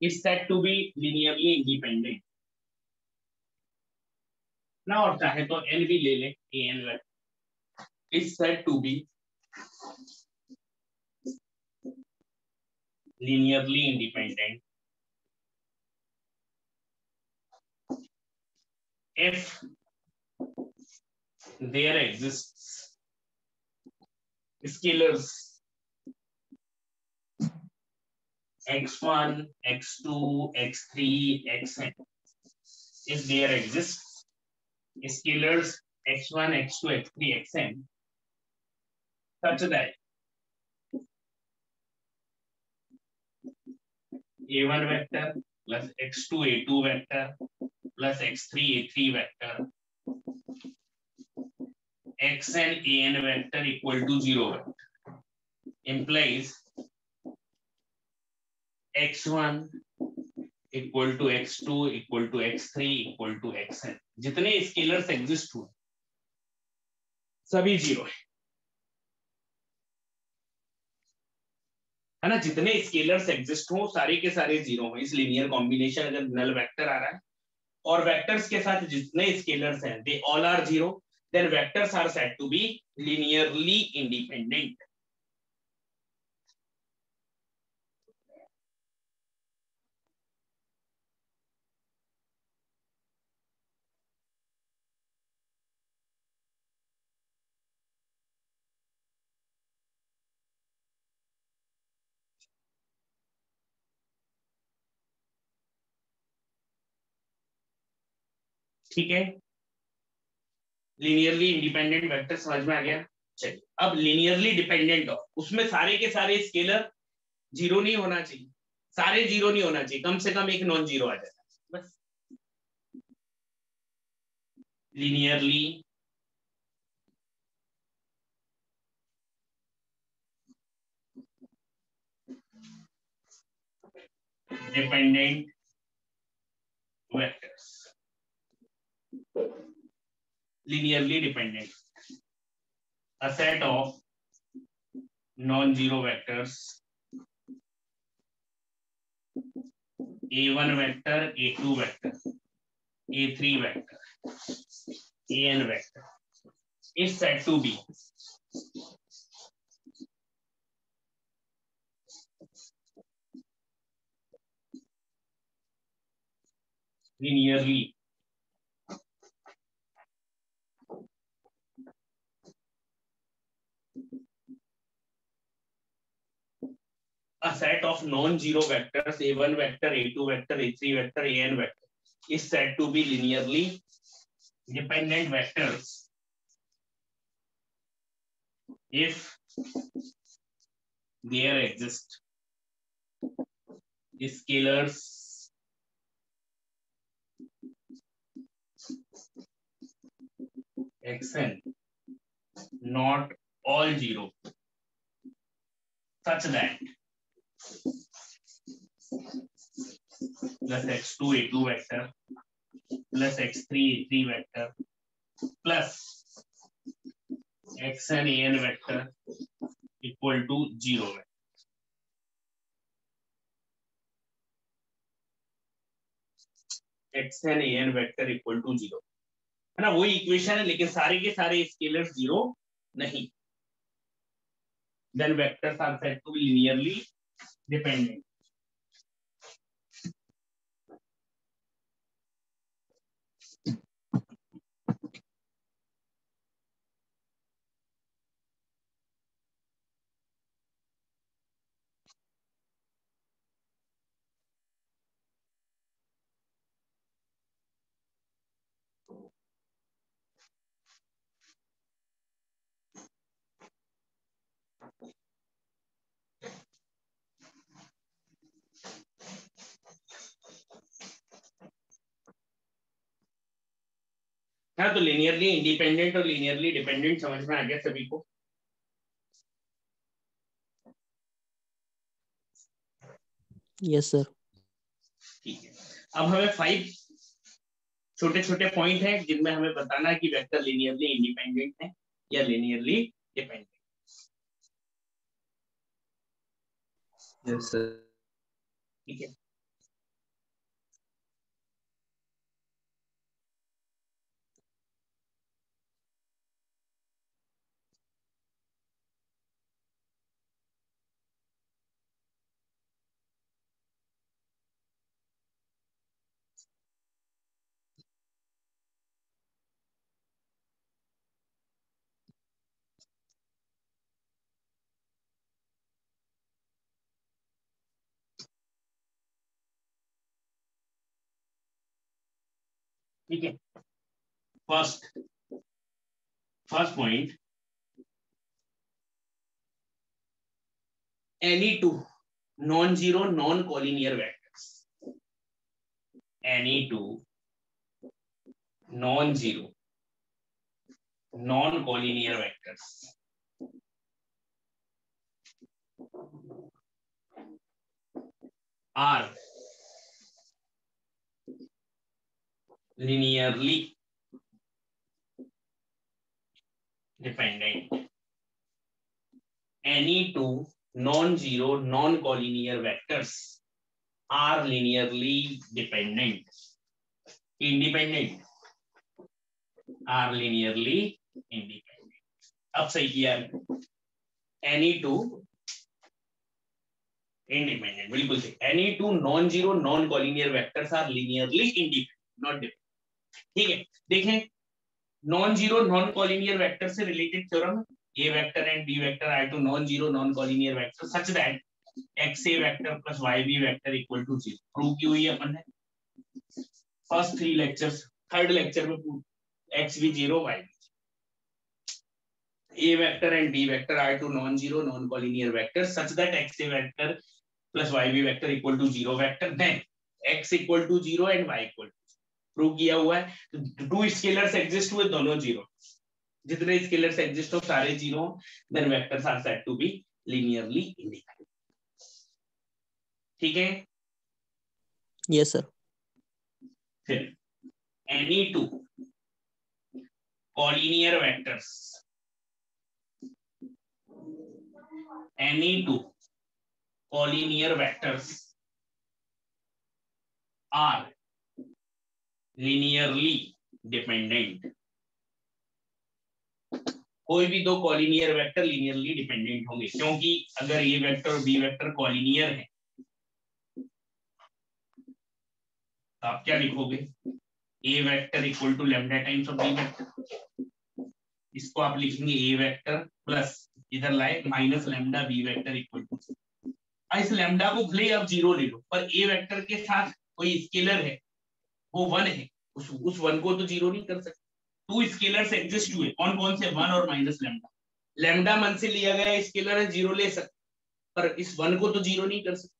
is said to be linearly independent ना, और चाहे तो N भी ले ले A N vector is said to be linearly independent if there exists scalars x1 x2 x3 xn if there exists scalars x1 x2 x3 xn such that a1 vector plus x2 a2 vector plus x3 a3 vector. Xn an vector equal to 0 vector. Implies x1 equal to x2 equal to x3 equal to xn जितने scalars exist हुए, सभी zero है। है ना? जितने scalars exist हो, सारे के सारे ज़ीरो हो। इस लीनियर कॉम्बिनेशन अगर नल वेक्टर आ रहा है और वेक्टर्स के साथ जितने स्केलर्स हैं they all are zero then vectors are said to be linearly independent ठीक है? लीनियरली इंडिपेंडेंट वेक्टर समझ में आ गया? चलिए, अब लीनियरली डिपेंडेंट ऑफ़ उसमें सारे के सारे स्केलर ज़ीरो नहीं होना चाहिए। सारे ज़ीरो नहीं होना चाहिए, कम से कम एक नॉन ज़ीरो आ जाए। बस। Linearly dependent vectors linearly dependent. A set of non-zero vectors a1 vector, a2 vector, a3 vector, an vector is said to be linearly a set of non-zero vectors a1 vector a2 vector a3 vector an vector is said to be linearly dependent vectors. If there exist scalars xn not all zero such that plus x2 a2 vector plus x3 a3 vector plus xn an vector equal to 0 vector. xn an vector equal to 0 है ना वही equation है लेकिन सारे के सारे scalars zero नहीं then vectors are said to be linearly dependent. हाँ तो लिनियरली इंडिपेंडेंट और लिनियरली डिपेंडेंट समझ में आ गया सभी को। यस सर ठीक है। अब हमें फाइव छोटे छोटे पॉइंट हैं जिनमें हमें बताना है कि वेक्टर लिनियरली इंडिपेंडेंट है या लिनियरली डिपेंडेंट यस सर ठीक है। ठीक है। First first point any two non zero non collinear vectors any two non zero non collinear vectors are linearly dependent. Any two non-zero, non-collinear vectors are linearly dependent. Independent are linearly independent. अब सही किया any two independent बिल्कुल सही any two non zero non collinear vectors are linearly independent not different ठीक है, देखें non zero non collinear vector से related theorem A vector and B vector I two non zero non collinear vector such that X A vector plus Y B vector equal to zero prove की हुई अपन ने? First three lecture third lecture में x भी zero Y भी vector and B vector are two non zero non collinear vector such that X A vector plus Y vector equal to zero vector then X equal to zero and Y equal to prove किया हुआ है तो to scalars exist हुए दोनों zero जितने scalars exist हो सारे zero then vectors are said to be linearly independent ठीक है? यस सर फिर any two collinear vectors. Any two collinear vectors are linearly dependent. कोई भी दो कॉलिनियर वेक्टर लीनियरली डिपेंडेंट होंगे, क्योंकि अगर ए वेक्टर और बी वेक्टर कॉलिनियर है तो आप क्या लिखोगे? A vector equal to lambda times of B vector इसको आप लिखेंगे ए वेक्टर प्लस इधर लाए minus lambda B vector equal to इस लेमडा को भले आप ज़ीरो ले लो, पर ए वेक्टर के साथ कोई स्केलर है वो वन है। उस उस वन को तो ज़ीरो नहीं कर सकते। टू स्केलर्स एग्जिस्ट हुए। कौन कौन से? वन और माइनस लेमडा लेमडा मन से लिया गया स्केलर है ज़ीरो ले सकते। पर इस वन को तो ज़ीरो नहीं कर सकते।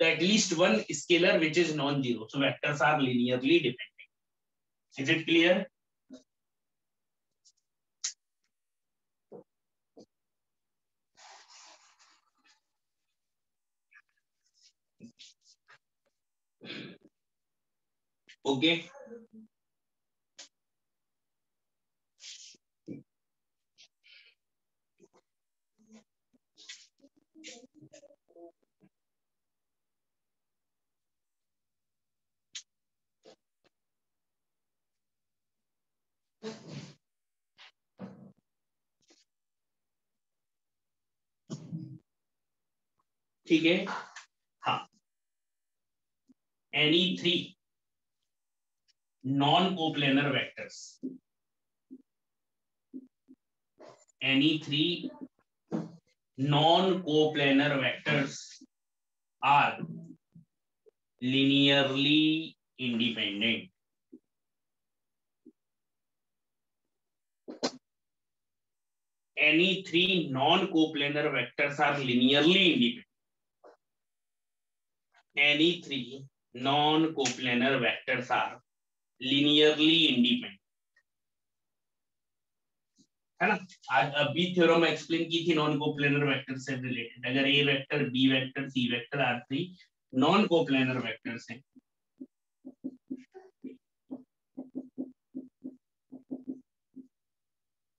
तो at least one scalar which is non zero so vectors are linearly dependent is it clear okay ठीक है? हाँ. Any three non-coplanar vectors. Any three non-coplanar vectors are linearly independent. Any three non-coplanar vectors are linearly independent. Any three non-coplanar vectors are linearly independent है ना? आज अभी theorem explain की थी non coplanar vector से रिलेटेड अगर A vector B vector C vector are three non coplanar vectors हैं।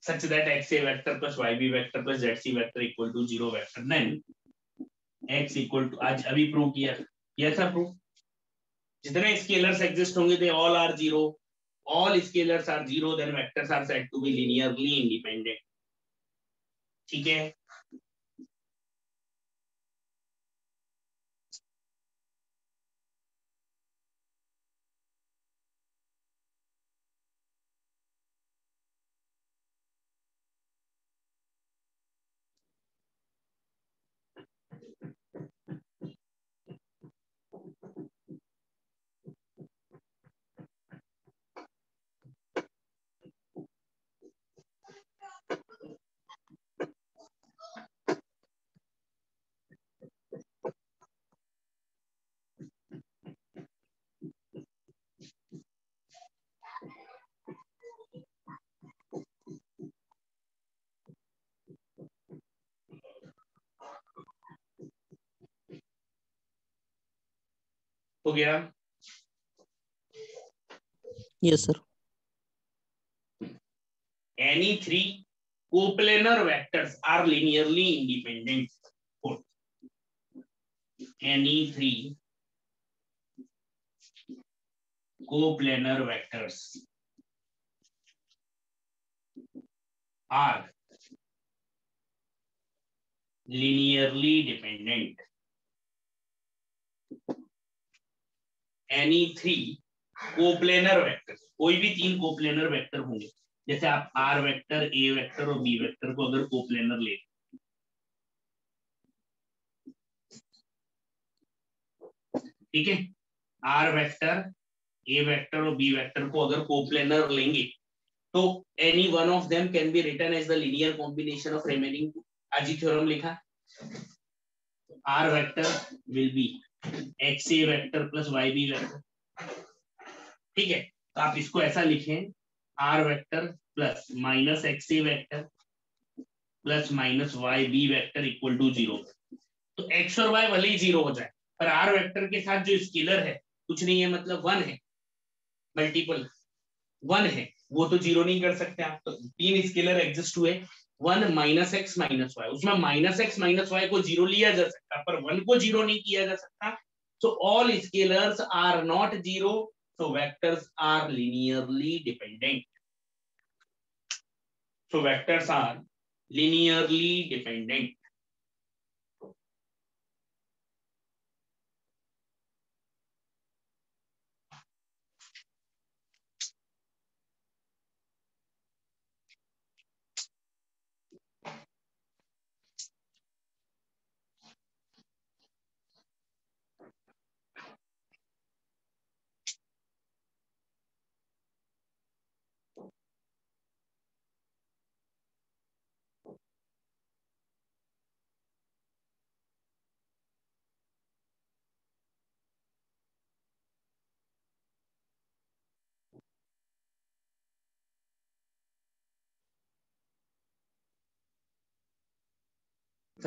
such that x a vector plus y b vector plus z c vector equal to zero vector. Then x equal to, आज अभी prove किया। कैसा prove जितने scalars exist होंगे they all are zero all scalars are zero then vectors are said to be linearly independent ठीक है? हो गया। Yes sir any three coplanar vectors are linearly independent any three coplanar vectors are linearly dependent any three coplanar vectors, कोई भी तीन coplanar vector होंगे, जैसे आप आर वेक्टर ए वेक्टर और बी वेक्टर को अगर कोप्लेनर ले ठीक है? आर वेक्टर ए वेक्टर और बी वेक्टर को अगर कोप्लेनर लेंगे तो any one of them can be written as the linear combination of remaining आज ही थ्योरम लिखा। R vector will be X A vector plus Y B vector ठीक है? तो आप इसको ऐसा लिखें R vector plus minus X A vector plus minus Y B vector equal to zero तो एक्स और वाई भले ही ज़ीरो हो जाए, पर आर वेक्टर के साथ जो स्केलर है, कुछ नहीं है मतलब वन है मल्टीपल वन है, वो तो ज़ीरो नहीं कर सकते आप। तो तीन स्केलर एग्जिस्ट हुए one minus X minus Y उसमें माइनस एक्स माइनस वाई को ज़ीरो लिया जा सकता, पर वन को ज़ीरो नहीं किया जा सकता so all scalars are not zero. So vectors are linearly dependent. So vectors are linearly dependent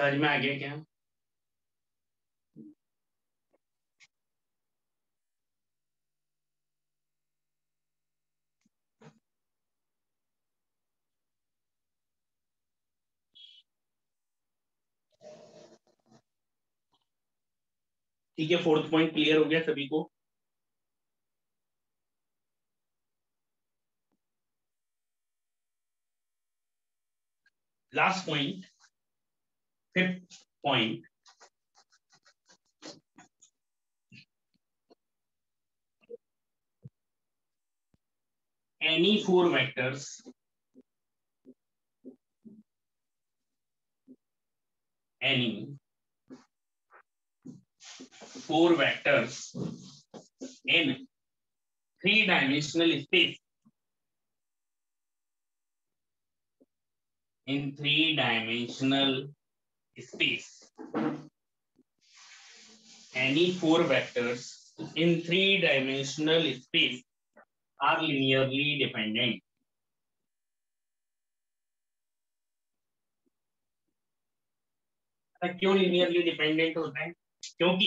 समझ में आ गया क्या? ठीक है फोर्थ पॉइंट क्लियर हो गया सभी को। Last point fifth point. Any four vectors. Any. Four vectors in three dimensional space. In three dimensional space. Any four vectors in three-dimensional space are linearly dependent. क्यों लिनियरली डिपेंडेंट होता है क्योंकि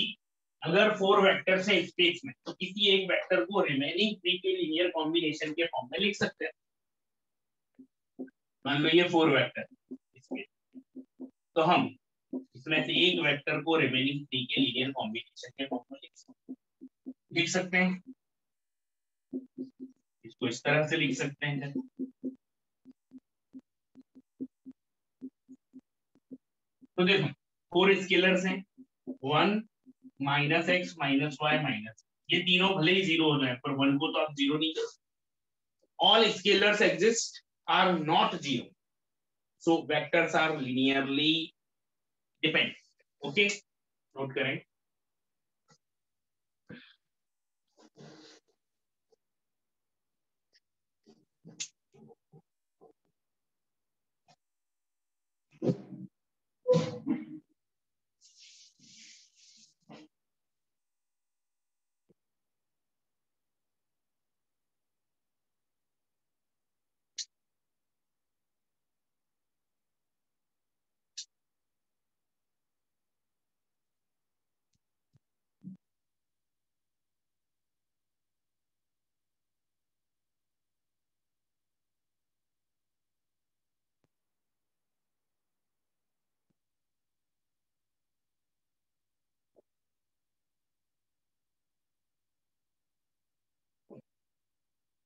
अगर four vectors हैं space में तो किसी एक वेक्टर को रिमेनिंग थ्री के लिनियर कॉम्बिनेशन के फॉर्म में लिख सकते हैं मान लो ये फोर वेक्टर तो हम इसमें से एक वेक्टर को रिमेनिंग थ्री के लीनियर कॉम्बिनेशन के फॉर्म में लिख सकते हैं। इसको इस तरह से लिख सकते हैं। तो देखो फोर स्केलर्स हैं। One minus X minus Y minus ये तीनों भले ही ज़ीरो हो जाए, पर वन को तो आप ज़ीरो नहीं कर all scalars exist are not zero so, vectors are linearly depend. Okay? Note correct?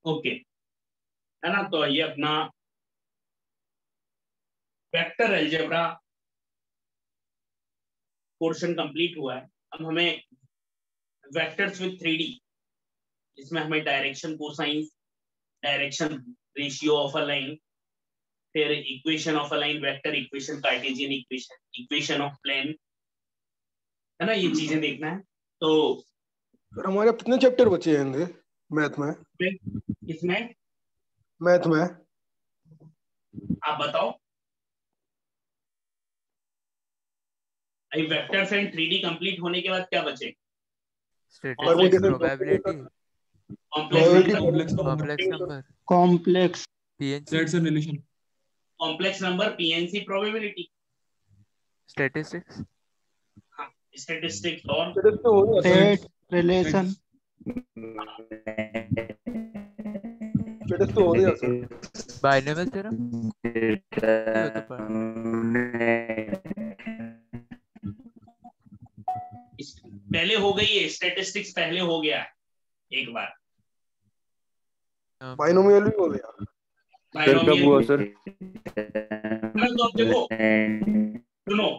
Okay है ना तो ये अपना वेक्टर एल्जेब्रा पोर्शन कंप्लीट हुआ है। अब हमें वेक्टर्स विद थ्री डी इसमें हमें direction cosine direction ratio of a line फिर equation of a line vector equation cartesian equation equation of plane है ना? ये चीज़ें देखना है। तो हमारे कितने चैप्टर बचे हैं मैथ में। इसमें मैथ में। आप बताओ। अभी वेक्टर्स एंड 3D कंप्लीट होने के बाद क्या बचे? Complex complex number complex PNC Sets complex number PNC probability statistics statistics और तो हो तो हो सर बाइनोमियल थ्योरम तो पहले हो गई है स्टैटिस्टिक्स पहले हो गया है एक बार। बाइनोमियल भी हो गया सर कब हुआ सर देखो सुनो।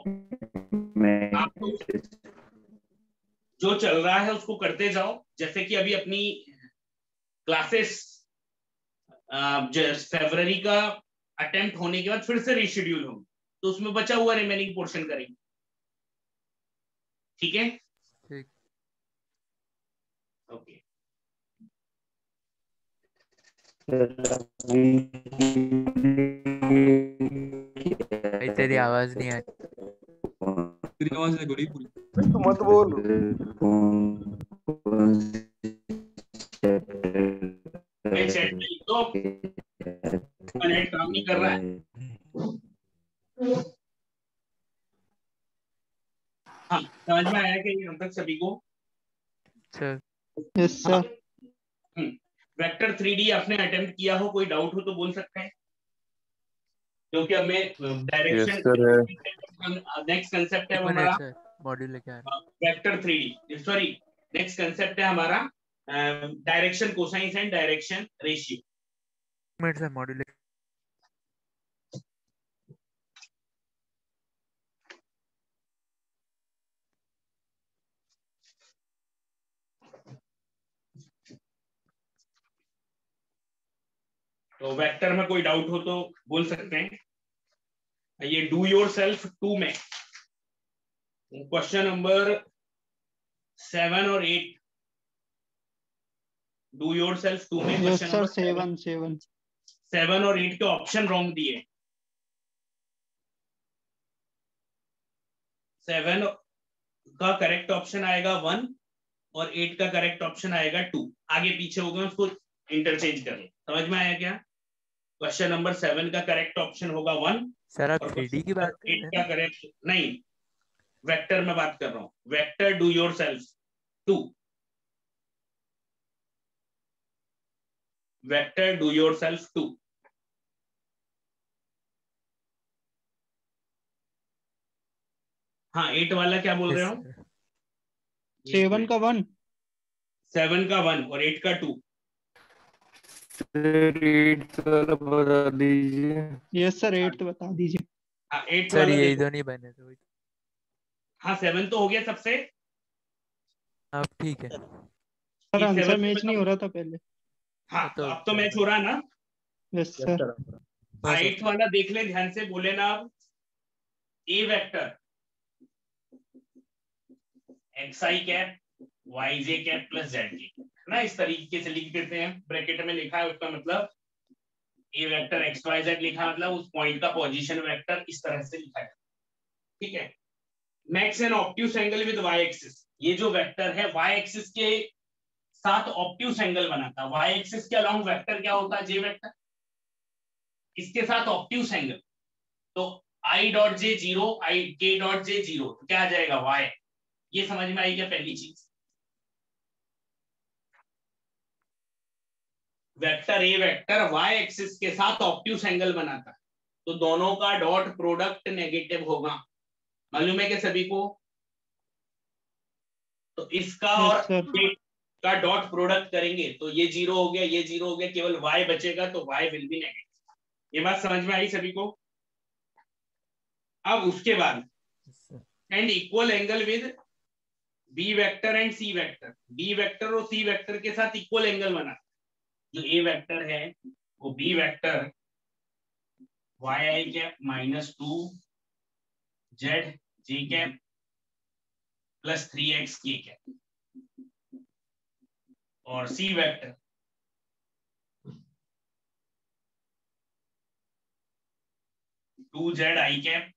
जो चल रहा है उसको करते जाओ। जैसे कि अभी अपनी क्लासेस फेब्रवरी का अटेम्प्ट होने के बाद फिर से रिशेड्यूल होंगे। तो उसमें बचा हुआ रिमेनिंग पोर्शन करेंगे। ठीक है? ठीक। ओके आवाज़ नहीं आ तेरी आवाज़ रही पूरी तू मत बोल काम नहीं कर रहा है हाँ समझ में आया कि यहाँ तक सभी को चल yes sir vector three D आपने अटेम्प्ट किया हो कोई डाउट हो तो बोल सकते हैं? क्योंकि हमें डायरेक्शन नेक्स्ट कंसेप्ट है हमारा मॉड्यूल लेके आ रहा vector three sorry next concept है हमारा direction cosines and direction ratio minute से मॉड्यूल तो वेक्टर में कोई डाउट हो तो बोल सकते हैं। ये डू योर सेल्फ टू में। क्वेश्चन नंबर सेवन और eight do yourself two में question number seven seven seven और एट के ऑप्शन रॉन्ग दिए। सेवन का करेक्ट ऑप्शन आएगा वन और एट का करेक्ट ऑप्शन आएगा टू आगे पीछे हो गए उसको इंटरचेंज कर लो। समझ में आया क्या? क्वेश्चन नंबर सेवन का करेक्ट ऑप्शन होगा वन सर आप थ्री डी की बात एट का करेक्ट नहीं वेक्टर में बात कर रहा हूँ। Vector do yourself two vector do yourself two हाँ एट वाला क्या बोल रहे हो? सेवन का वन सेवन का वन और एट का टू सर एट वाला बता दीजिए। यस सर एट बता दीजिए। हाँ सर वाला यही देखो। तो नहीं बने थे हाँ सेवन तो हो गया सबसे। अब ठीक है। सर आंसर मैच नहीं तो- हो रहा था पहले। हाँ तो तो अब तो मैच हो रहा है ना यस सर हाँ एट वाला देख ले ध्यान से बोले ना। आप A vector x i cap y j cap plus z j ना इस तरीके से लिख देते हैं। ब्रैकेट में लिखा है उसका मतलब A vector x y z लिखा मतलब उस पॉइंट का पोजीशन वेक्टर इस तरह से लिखा है। ठीक है? Makes an obtuse angle with y axis ये जो वेक्टर है वाई एक्सिस के साथ ऑप्ट्यूस एंगल बनाता है। वाई एक्सिस के अलोंग वेक्टर क्या होता है? जे वेक्टर इसके साथ ऑप्ट्यूस एंगल तो I dot J zero I के डॉट जे ज़ीरो क्या आ जाएगा? वाई ये समझ में आई क्या पहली चीज़? Vector A vector y axis के साथ ऑप्ट्यूस एंगल बनाता। है तो दोनों का डॉट प्रोडक्ट नेगेटिव होगा। मालूम है क्या सभी को? तो इसका और का डॉट प्रोडक्ट करेंगे तो ये ज़ीरो हो गया ये ज़ीरो हो गया केवल वाई बचेगा तो वाई विल बी नेगेटिव। ये बात समझ में आई सभी को? अब उसके बाद and equal angle with B vector and C vector B vector और सी वेक्टर के साथ इक्वल एंगल बना जो ए वेक्टर है, वो B vector y i cap minus two z j cap plus three x k cap और C vector two z i cap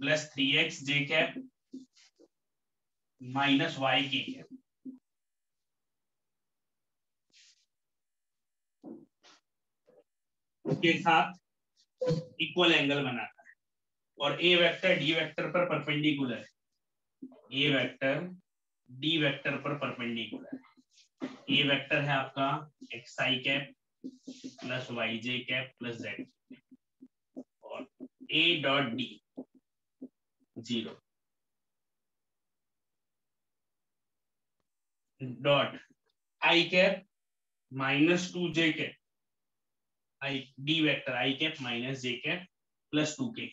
plus three x j cap minus y k cap के साथ equal angle बनाता है। और ए vector D vector पर perpendicular है। ए vector D vector पर perpendicular है। ए वेक्टर है आपका x i cap plus y j cap plus z और A dot D zero dot i cap minus two j cap i D vector i cap minus j cap plus two k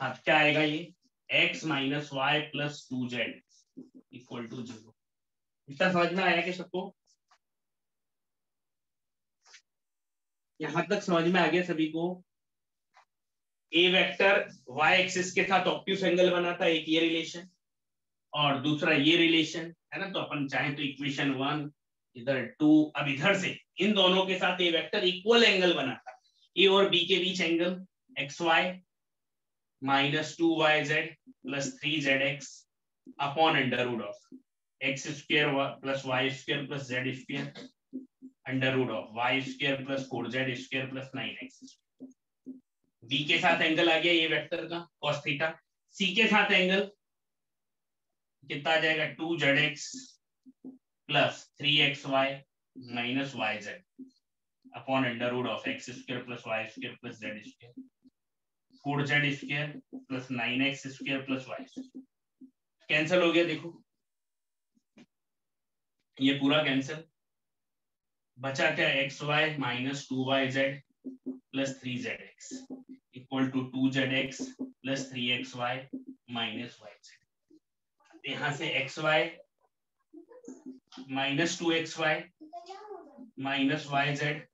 हाँ क्या आएगा ये? X minus y plus two z equal to zero इतना समझ में आया कि सबको? यहाँ तक समझ में आ गया सभी को? ए वेक्टर वाई एक्सिस के साथ ऑप्टिव एंगल बनाता है, एक ये रिलेशन और दूसरा ये रिलेशन है ना? तो अपन चाहे तो इक्वेशन वन इधर टू अब इधर से, इन दोनों के साथ ये वेक्टर इक्वल एंगल बनाता ए और बी के बीच angle x y minus two y z plus three z x upon under root of x square plus y square plus z square under root of y square plus four z square plus nine x B के साथ angle आ गया ये vector का, cos theta C के साथ angle कितना आ जाएगा? Two z x plus three x y minus y z upon under root of x square plus y square plus z square four z square plus nine cancel हो गया, देखो। ये पूरा कैंसिल बचा क्या x y minus two y z plus three z x equal to two z x plus three x y minus y z यहाँ से x y minus two x y, minus y z,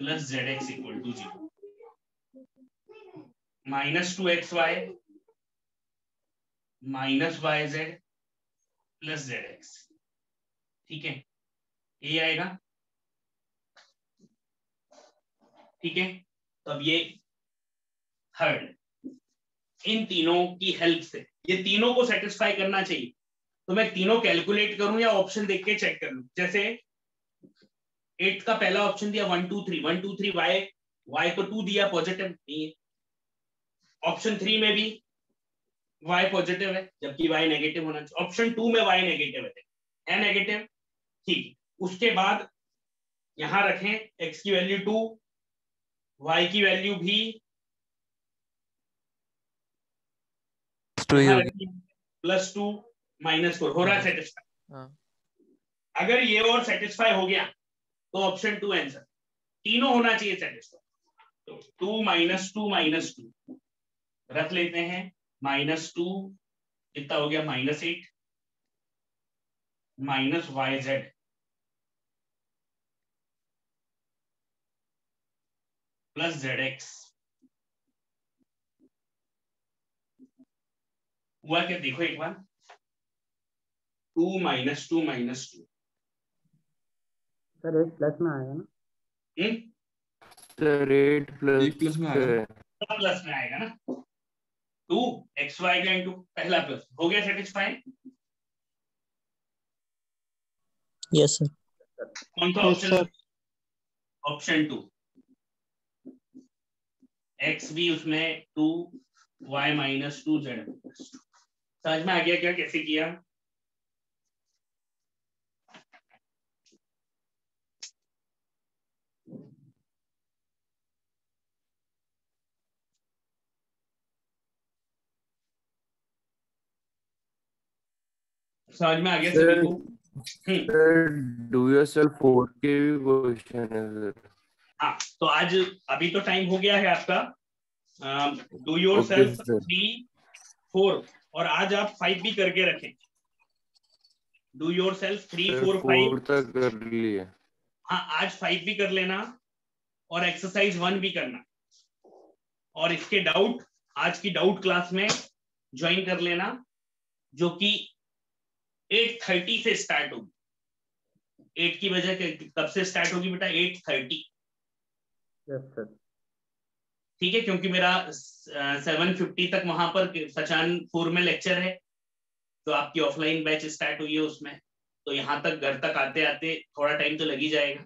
plus z x equal to zero. Minus two x y, minus y z, plus z x. ठीक है? ये आएगा। ठीक है? तो अब ये थर्ड इन तीनों की हेल्प से, ये तीनों को सेटिस्फाई करना चाहिए। तो मैं तीनों कैलकुलेट करूँ या ऑप्शन देख के चेक कर लूँ? जैसे एट का पहला ऑप्शन दिया one two three one two three y y को टू दिया पॉजिटिव नहीं है। ऑप्शन थ्री में भी वाई पॉजिटिव है जबकि वाई नेगेटिव होना चाहिए। ऑप्शन टू में वाई नेगेटिव है। है नेगेटिव ठीक। उसके बाद यहाँ रखें एक्स की वैल्यू टू वाई की वैल्यू भी। प्लस टू माइनस फोर हो रहा है सेटिस्फाई हाँ। अगर ये और सेटिस्फाई हो गया तो ऑप्शन टू आंसर तीनों होना चाहिए सेटिस्फाई तो two minus two minus two रख लेते हैं। माइनस टू कितना हो गया? Minus eight minus y z plus z x हुआ क्या? देखो एक बार। Two minus two minus two. Sir eight plus में आएगा ना? सर एट प्लस एक प्लस में आएगा प्लस में आएगा ना? टू एक्स वाई का इंटू पहला प्लस हो गया सेटिस्फाई यस सर कौन सा ऑप्शन ऑप्शन टू एक्स भी उसमें two y minus two z समझ में आ गया क्या? कैसे किया? समझ में आ गया सभी को? सर डू योरसेल्फ फोर के भी क्वेश्चन है सर हाँ तो आज अभी तो टाइम हो गया है आपका। Do your Okay, self three four और आज आप फाइव भी करके रखें। Do yourself three four five तक कर लिए। हाँ आज फाइव भी कर लेना और एक्सरसाइज वन भी करना। और इसके डाउट आज की डाउट क्लास में ज्वाइन कर लेना जो कि एट थर्टी से स्टार्ट होगी। एट की वजह कब से स्टार्ट होगी बेटा? Eight thirty. ठीक है? क्योंकि मेरा सेवन फिफ्टी तक वहाँ पर सचानपुर में लेक्चर है तो आपकी ऑफलाइन बैच स्टार्ट हुई है उसमें। तो यहाँ तक घर तक आते आते थोड़ा टाइम तो लग ही जाएगा।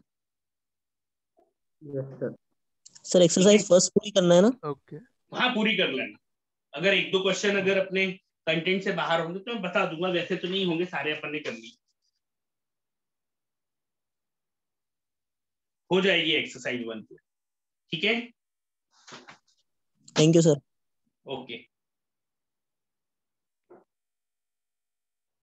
सर एक्सरसाइज फ़र्स्ट पूरी करना है ना? ओके हाँ पूरी कर लेना। अगर एक दो क्वेश्चन अगर अपने कंटेंट से बाहर होंगे तो मैं बता दूँगा वैसे तो नहीं होंगे सारे अपन ने कर ली हो जाएगी एक्सरसाइज वन ठीक है? Thank you sir okay